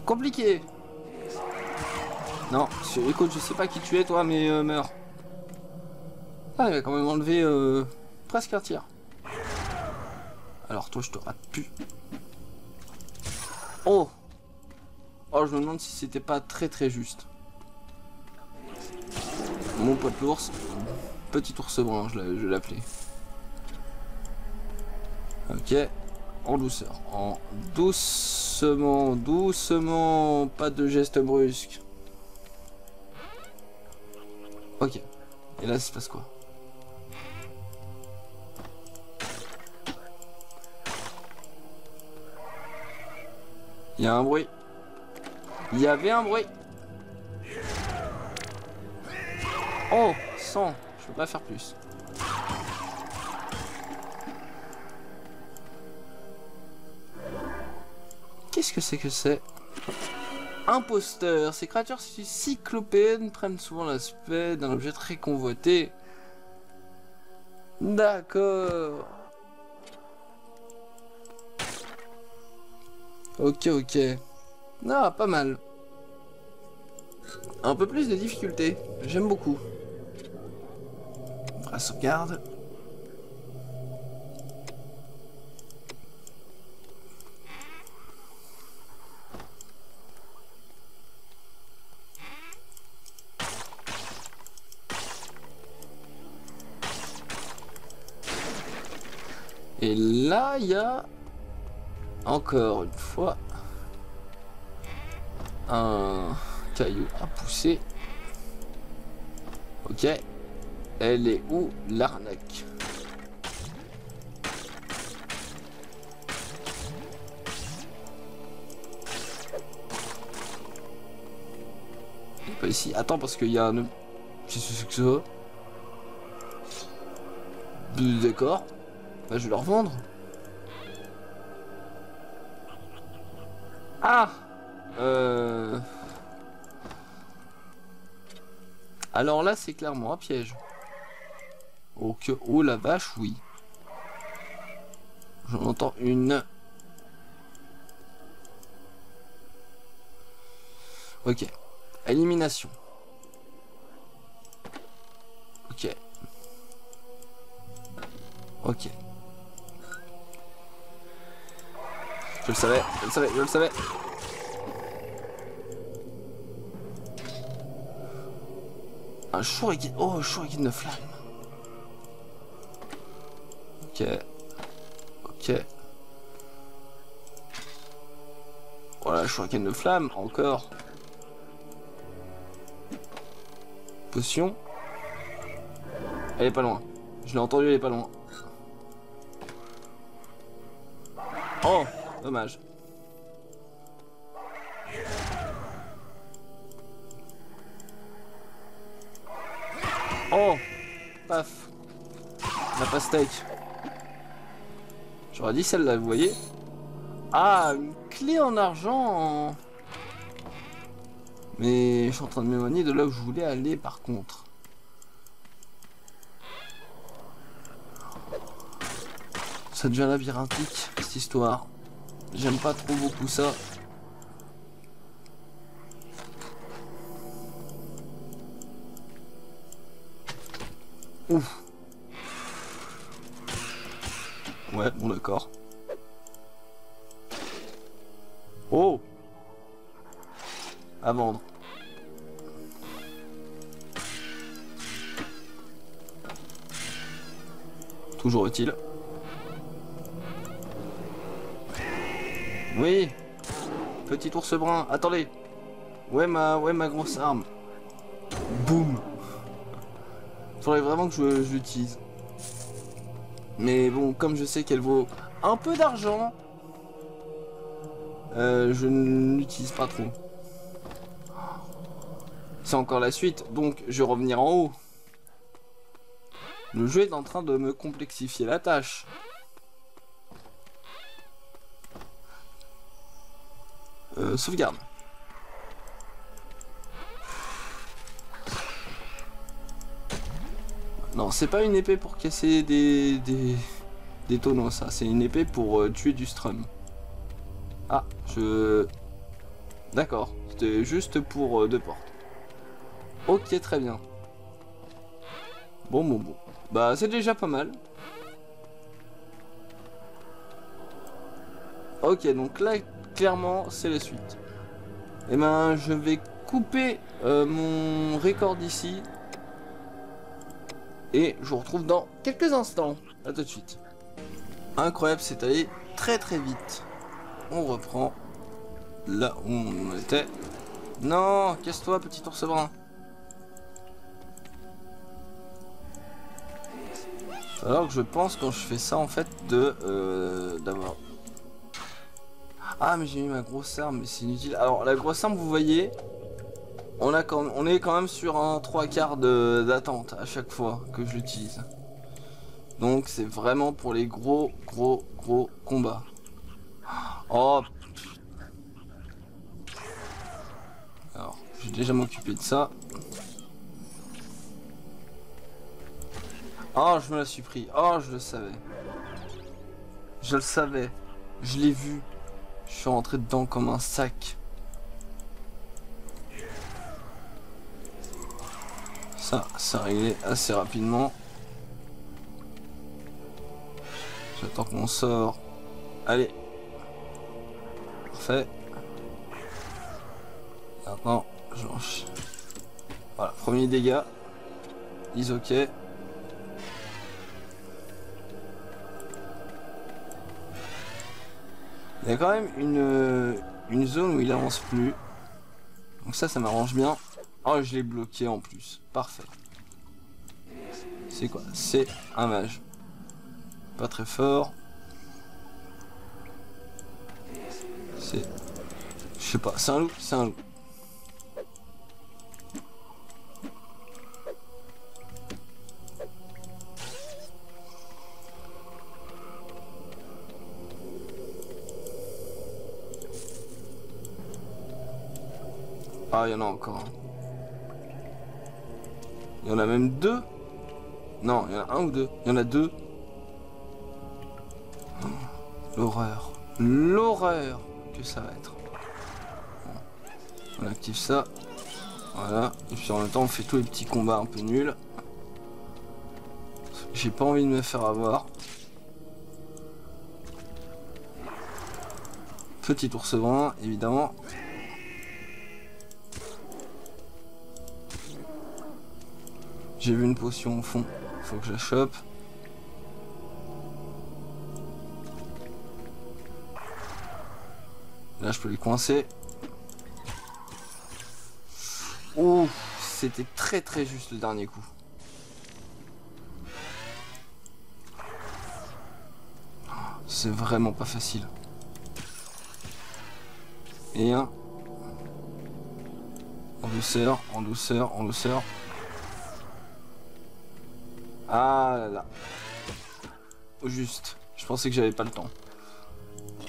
Compliqué. Non, écoute, je sais pas qui tu es toi, mais euh, meurs. Ah, il va quand même enlever euh, presque un tir. Alors toi, je te rate plus. Oh Oh, je me demande si c'était pas très très juste. Mon pote l'ours. Petit ours brun, je l'appelais. Ok. En douceur. En doucement, doucement. Pas de geste brusque. Ok. Et là, il se passe quoi? Il y a un bruit. Il y avait un bruit. Oh, 100. Je peux pas faire plus. Qu'est-ce que c'est que c'est Imposteur. Ces créatures cyclopéennes prennent souvent l'aspect d'un objet très convoité. D'accord. Ok, ok. Ah, pas mal. un peu plus de difficulté. J'aime beaucoup. La sauvegarde. Et là, il y a encore une fois un caillou à pousser. Ok. Elle est où l'arnaque? Pas ici. Attends parce qu'il y a un... Qu'est-ce que c'est que ça? D'accord. Bah, je vais le revendre. Ah euh... Alors là, c'est clairement un piège. Oh, que... oh la vache, oui. J'en entends une. Ok. Élimination. Ok. Ok. Je le savais, je le savais, je le savais. Un shuriken. Oh, shuriken de flamme. Ok. Ok. Voilà, shuriken de flamme, encore. Potion. Elle est pas loin. Je l'ai entendu, elle est pas loin. Oh, dommage. Oh Paf La pastèque. J'aurais dit celle-là, vous voyez Ah, une clé en argent Mais je suis en train de m'éloigner de là où je voulais aller par contre. Ça devient labyrinthique, cette histoire. J'aime pas trop beaucoup ça. Ouf. Ouais, bon d'accord. Oh À vendre. Toujours utile. Oui Petit ours brun, attendez Ouais ma, ouais, ma grosse arme? Boum Faudrait vraiment que je, l'utilise. Mais bon, comme je sais qu'elle vaut un peu d'argent, euh, je ne l'utilise pas trop. C'est encore la suite, donc je vais revenir en haut. Le jeu est en train de me complexifier la tâche. Euh, sauvegarde. Non, c'est pas une épée pour casser des, des, des tonneaux, ça. C'est une épée pour euh, tuer du strum. Ah, je... D'accord. C'était juste pour euh, deux portes. Ok, très bien. Bon, bon, bon. Bah, c'est déjà pas mal. Ok, donc là, clairement, c'est la suite. Et ben, je vais couper euh, mon record ici. Et je vous retrouve dans quelques instants. A tout de suite. Incroyable, c'est allé très très vite. On reprend là où on était. Non, casse-toi, petit ours brun. Alors que je pense quand je fais ça en fait de euh, d'avoir. Ah mais j'ai mis ma grosse arme mais c'est inutile. Alors la grosse arme vous voyez, on, a quand, on est quand même sur un 3 quarts d'attente à chaque fois que je l'utilise. Donc c'est vraiment pour les gros gros gros combats. Oh Alors, je vais déjà m'occuper de ça. Oh, je me la suis pris. Oh, je le savais. Je le savais. Je l'ai vu. Je suis rentré dedans comme un sac. Ça, ça réglé assez rapidement. J'attends qu'on sort. Allez. Parfait. Maintenant, je Voilà, premier dégât. Ils ok. Il y a quand même une, une zone où il avance plus. Donc ça, ça m'arrange bien. Oh, je l'ai bloqué en plus. Parfait. C'est quoi? C'est un mage. Pas très fort. C'est... Je sais pas, c'est un loup C'est un loup. Ah, il y en a encore. Il y en a même deux Non, il y en a un ou deux Il y en a deux. L'horreur. L'horreur que ça va être. On active ça. Voilà. Et puis en même temps, on fait tous les petits combats un peu nuls. J'ai pas envie de me faire avoir. Petit ours brun, évidemment. J'ai vu une potion au fond. Faut que je la chope. Là, je peux les coincer. Ouh, c'était très très juste le dernier coup. C'est vraiment pas facile. Et un. En douceur, en douceur, en douceur. Ah là là. Juste. Je pensais que j'avais pas le temps.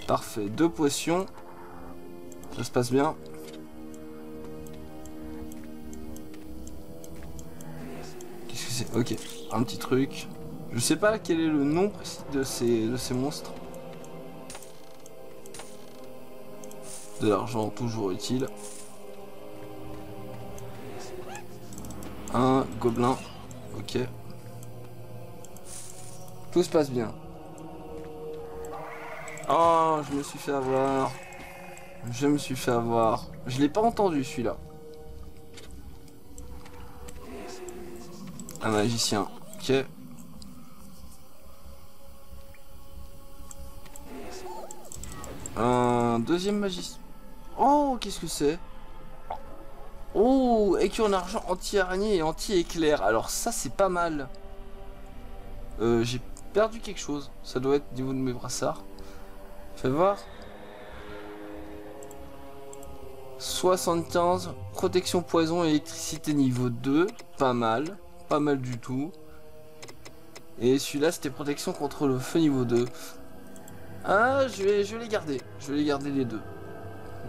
Parfait. Deux potions. Ça se passe bien. Qu'est-ce que c'est? Ok. Un petit truc. Je sais pas quel est le nom de ces, de ces monstres. De l'argent toujours utile. Un gobelin. Ok. Tout se passe bien. Oh, je me suis fait avoir. Je me suis fait avoir. Je l'ai pas entendu celui-là. Un magicien. Ok. Un deuxième magicien. Oh, qu'est-ce que c'est? Oh, écu en argent anti-araignée et anti-éclair. Alors ça, c'est pas mal. Euh, J'ai perdu quelque chose. Ça doit être niveau de mes brassards. Fais voir. 75, protection poison, électricité niveau 2. Pas mal. Pas mal du tout. Et celui-là, c'était protection contre le feu niveau 2. Ah, je vais, je vais les garder. Je vais les garder les deux.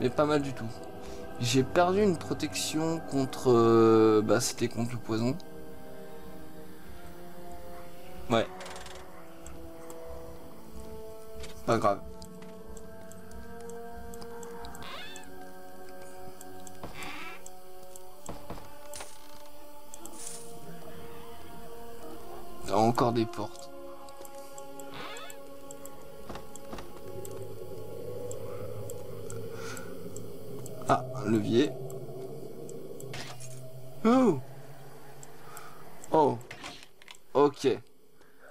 Mais pas mal du tout. J'ai perdu une protection contre... Euh, bah, c'était contre le poison. Ouais, Pas grave. Encore des portes. Ah, levier. Oh Oh Ok.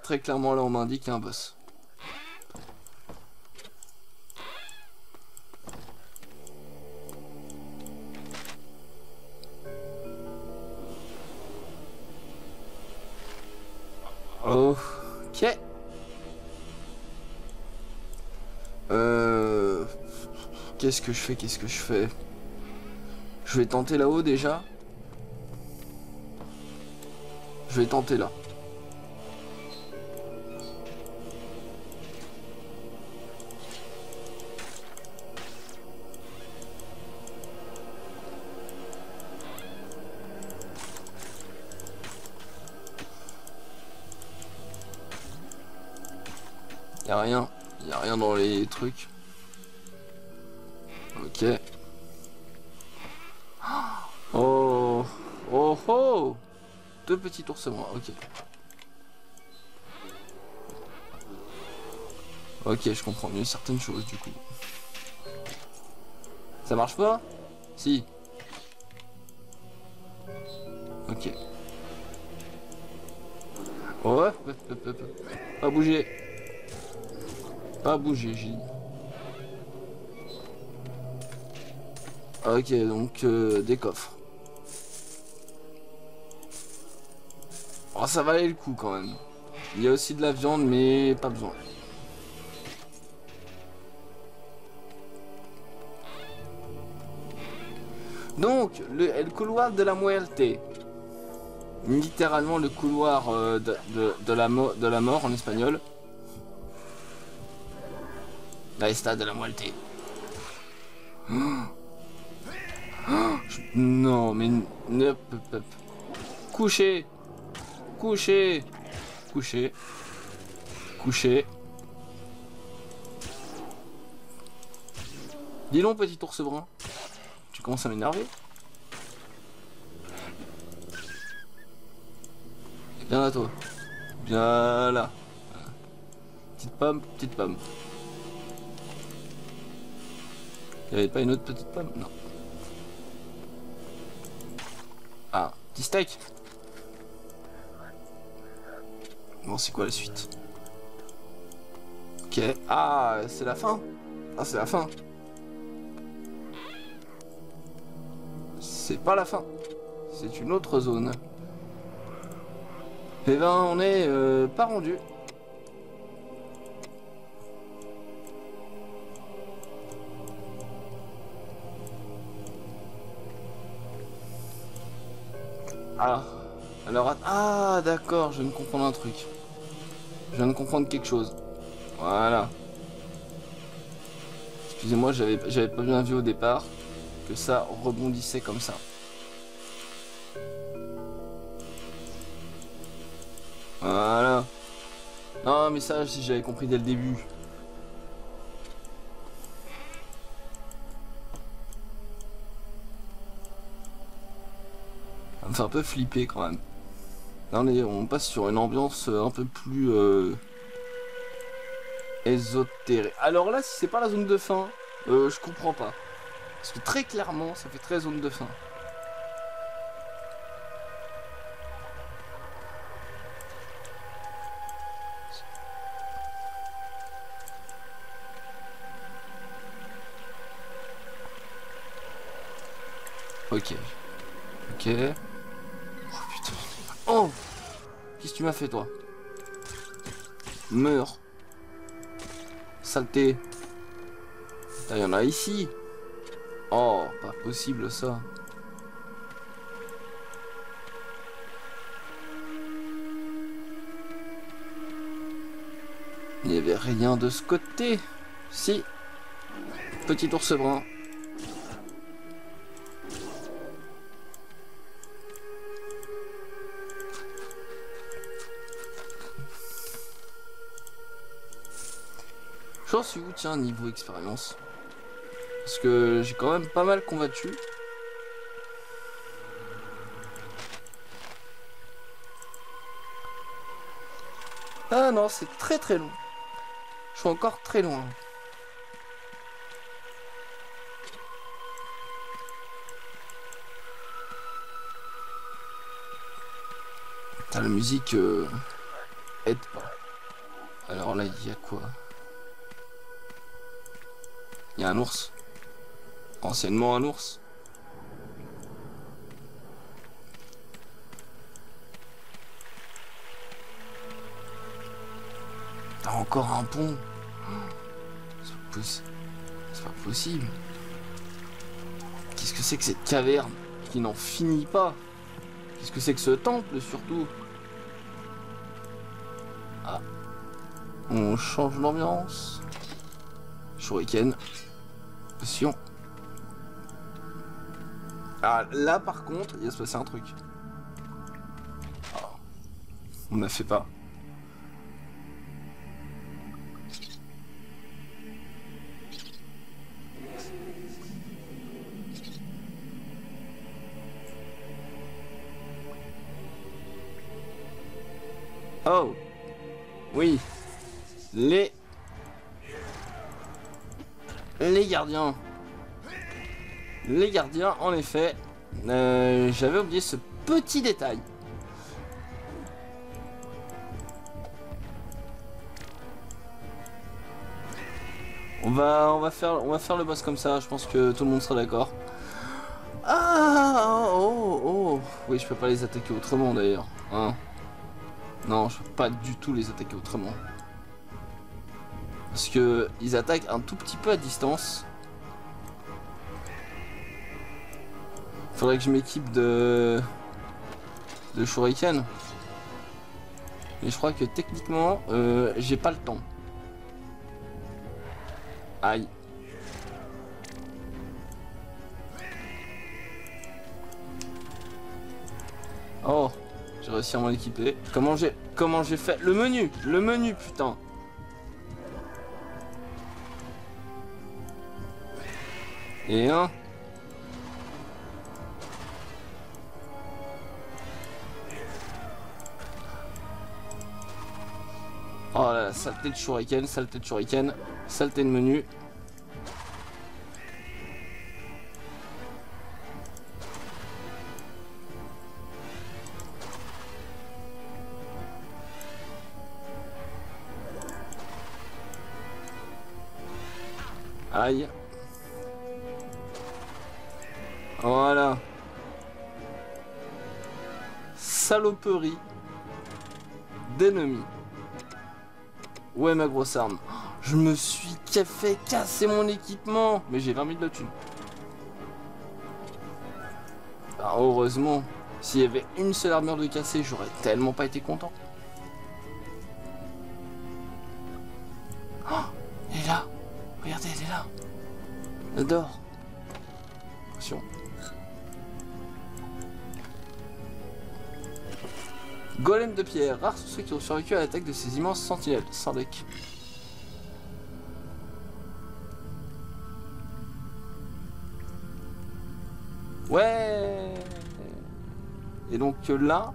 Très clairement là on m'indique un boss. Qu'est-ce que je fais Qu'est-ce que je fais Je vais tenter là-haut déjà. Je vais tenter là. Y a rien. Y a rien dans les trucs. Oh. Oh oh deux petits ours bruns, ok. Ok, je comprends mieux certaines choses du coup. Ça marche pas? Si. Ok. Hop. Pas bouger. Pas bouger, j'ai. Ok, donc euh, des coffres. Oh, ça valait le coup quand même. Il y a aussi de la viande, mais pas besoin. Donc, le, couloir de la muerte. Littéralement le couloir euh, de, la de la mort en espagnol. La esta de la muerte. Non, mais... Coucher Coucher Coucher Coucher Dis donc, petit ours brun. Tu commences à m'énerver Bien à toi. Bien là. Petite pomme, petite pomme. Il avait pas une autre petite pomme? Non. Steak. Bon, c'est quoi la suite? Ok. Ah, c'est la fin Ah, c'est la fin. C'est pas la fin. C'est une autre zone. Eh ben, on est euh, pas rendu. Alors att- ah d'accord, je viens de comprendre un truc. Je viens de comprendre quelque chose. Voilà. Excusez-moi, j'avais j'avais pas bien vu au départ que ça rebondissait comme ça. Voilà. Non, mais ça, si j'avais compris dès le début. Un peu flipper quand même. On, passe sur une ambiance euh, un peu plus euh. Alors là, si c'est pas la zone de fin, euh, je comprends pas. Parce que très clairement, ça fait très zone de fin. Ok. Ok. Oh Qu'est-ce que tu m'as fait toi? Meurs. Saleté. Il y en a ici. Oh, pas possible ça. Il n'y avait rien de ce côté. Si. Petit ours brun. J'en suis où tiens niveau expérience Parce que j'ai quand même pas mal combattu. Ah non, c'est très très long. Je suis encore très loin. Putain, la musique euh, aide pas. Alors là, il y a quoi? Il y a un ours. Anciennement un ours. T'as encore un pont. C'est pas, possi- c'est pas possible. Qu'est-ce que c'est que cette caverne qui n'en finit pas? Qu'est-ce que c'est que ce temple surtout? Ah. On change d'ambiance. Shuriken. Ah, là par contre, il va se passer un truc. Ah. On n'a fait pas. Oh Oui Les... Les gardiens Les gardiens, en effet, euh, j'avais oublié ce petit détail. On va, on va faire, on va faire le boss comme ça. Je pense que tout le monde sera d'accord. Ah, oh, oh. Oui, je peux pas les attaquer autrement d'ailleurs. Hein. Non, je peux pas du tout les attaquer autrement. Parce que ils attaquent un tout petit peu à distance. Faudrait que je m'équipe de de shuriken. Mais je crois que techniquement, euh, j'ai pas le temps. Aïe. Oh, j'ai réussi à m'en équiper. Comment j'ai comment j'ai fait? Le menu, le menu putain. Et. Oh là là, saleté de shuriken, saleté de shuriken, saleté de menu. Aïe. Saloperie d'ennemis. Ouais ma grosse arme. Je me suis fait casser mon équipement. Mais j'ai 20 000 de thunes. Bah, heureusement, s'il y avait une seule armure de cassé, j'aurais tellement pas été content. Oh, elle est là. Regardez, elle est là. Elle dort. Pierre, rares sont ceux qui ont survécu à l'attaque de ces immenses sentinelles, sans deck. Ouais Et donc là...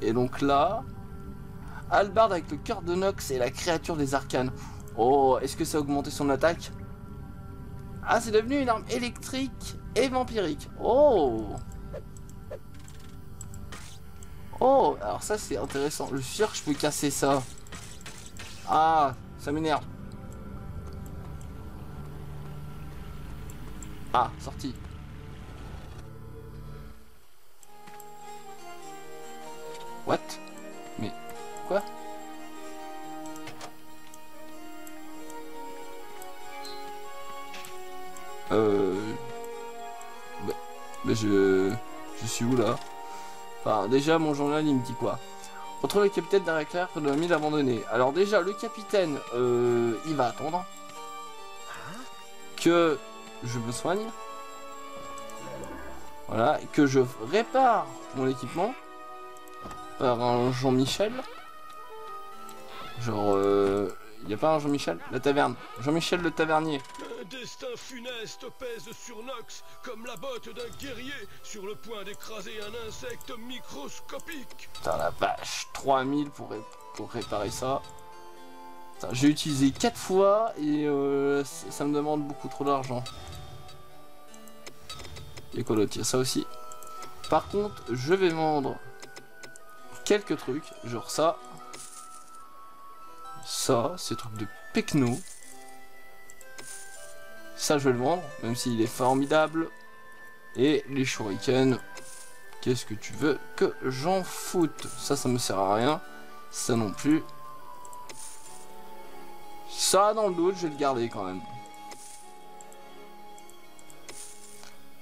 Et donc là... Albard avec le cœur de Nox et la créature des arcanes. Oh, est-ce que ça a augmenté son attaque? Ah, c'est devenu une arme électrique et vampirique. Oh Oh, alors ça c'est intéressant. Je suis sûr que je peux casser ça. Ah, ça m'énerve. Ah, sorti. What? Mais quoi? Euh... Bah, bah je... Je suis où là? Enfin, déjà, mon journal, il me dit quoi Entre le capitaine d'un éclair de la mine abandonnée. Alors déjà, le capitaine, euh, il va attendre que je me soigne. Voilà, que je répare mon équipement par un Jean-Michel. Genre, euh, il n'y a pas un Jean-Michel? La taverne. Jean-Michel le tavernier. Destin funeste pèse sur Nox comme la botte d'un guerrier sur le point d'écraser un insecte microscopique. Putain la vache, 3000 pour, pour réparer ça. J'ai utilisé 4 fois et euh, ça me demande beaucoup trop d'argent. Et quoi d'autre? Ça aussi. Par contre, je vais vendre quelques trucs, genre ça. Ça, ces trucs de pecno. Ça, je vais le vendre, même s'il est formidable. Et les shurikens, Qu'est-ce que tu veux que j'en foute? Ça, ça me sert à rien. Ça non plus. Ça, dans le doute, je vais le garder quand même.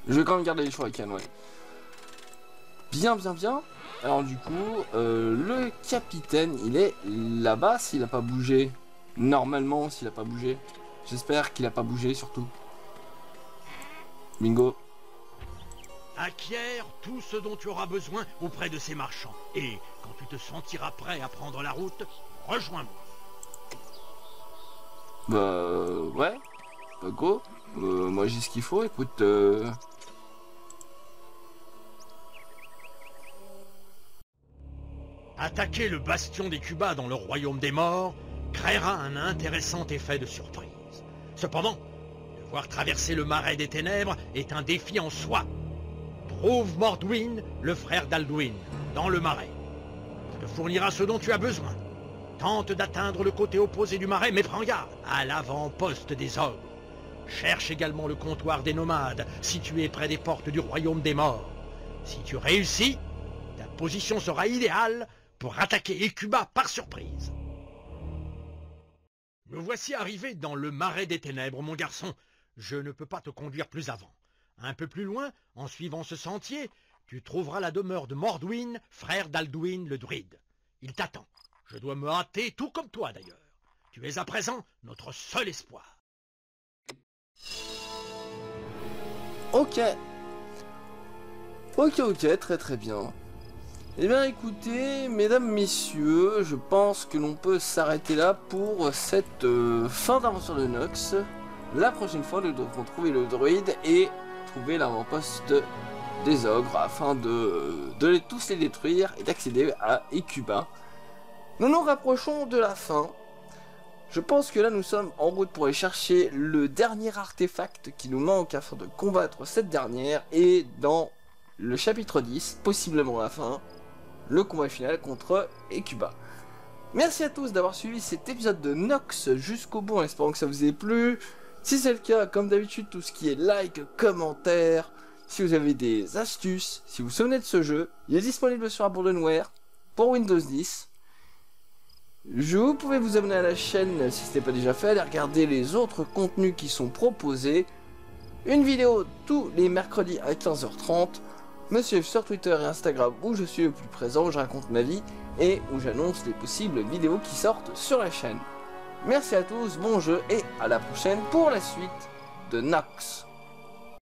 Je vais quand même garder les shurikens, ouais. Bien, bien, bien. Alors du coup, euh, le capitaine, il est là-bas s'il a pas bougé. Normalement, s'il a pas bougé. J'espère qu'il a pas bougé, surtout. Bingo. Acquiert tout ce dont tu auras besoin auprès de ces marchands. Et quand tu te sentiras prêt à prendre la route, rejoins-moi. Bah ouais, bah go. Euh, moi j'ai ce qu'il faut, écoute. euh, Attaquer le bastion des Cubas dans le royaume des morts créera un intéressant effet de surprise. Cependant, devoir traverser le marais des ténèbres est un défi en soi. Trouve Mordwin, le frère d'Alduin, dans le marais. Ça te fournira ce dont tu as besoin. Tente d'atteindre le côté opposé du marais, mais prends garde, à l'avant-poste des ogres. Cherche également le comptoir des nomades, situé près des portes du royaume des morts. Si tu réussis, ta position sera idéale pour attaquer Ecuba par surprise. Me voici arrivé dans le marais des ténèbres, mon garçon. Je ne peux pas te conduire plus avant. Un peu plus loin, en suivant ce sentier, tu trouveras la demeure de Mordwin, frère d'Alduin le druide. Il t'attend. Je dois me hâter, tout comme toi d'ailleurs. Tu es à présent notre seul espoir. Ok. Ok, ok, très très bien. Eh bien écoutez, mesdames, messieurs, je pense que l'on peut s'arrêter là pour cette euh, fin d'aventure de Nox. La prochaine fois, nous devrons trouver le druide et trouver l'avant-poste des ogres afin de, tous les détruire et d'accéder à Ecuba. Nous nous rapprochons de la fin. Je pense que là nous sommes en route pour aller chercher le dernier artefact qui nous manque afin de combattre cette dernière et dans le chapitre 10, possiblement la fin, le combat final contre Ecuba. Merci à tous d'avoir suivi cet épisode de Nox jusqu'au bout en espérant que ça vous ait plu. Si c'est le cas, comme d'habitude, tout ce qui est like, commentaire, si vous avez des astuces, si vous vous souvenez de ce jeu, il est disponible sur Abandonware pour Windows 10. Je vous pouvez vous abonner à la chaîne si ce n'est pas déjà fait, aller regarder les autres contenus qui sont proposés. Une vidéo tous les mercredis à 15h30. Me suivre sur Twitter et Instagram où je suis le plus présent, où je raconte ma vie et où j'annonce les possibles vidéos qui sortent sur la chaîne. Merci à tous, bon jeu et à la prochaine pour la suite de Nox.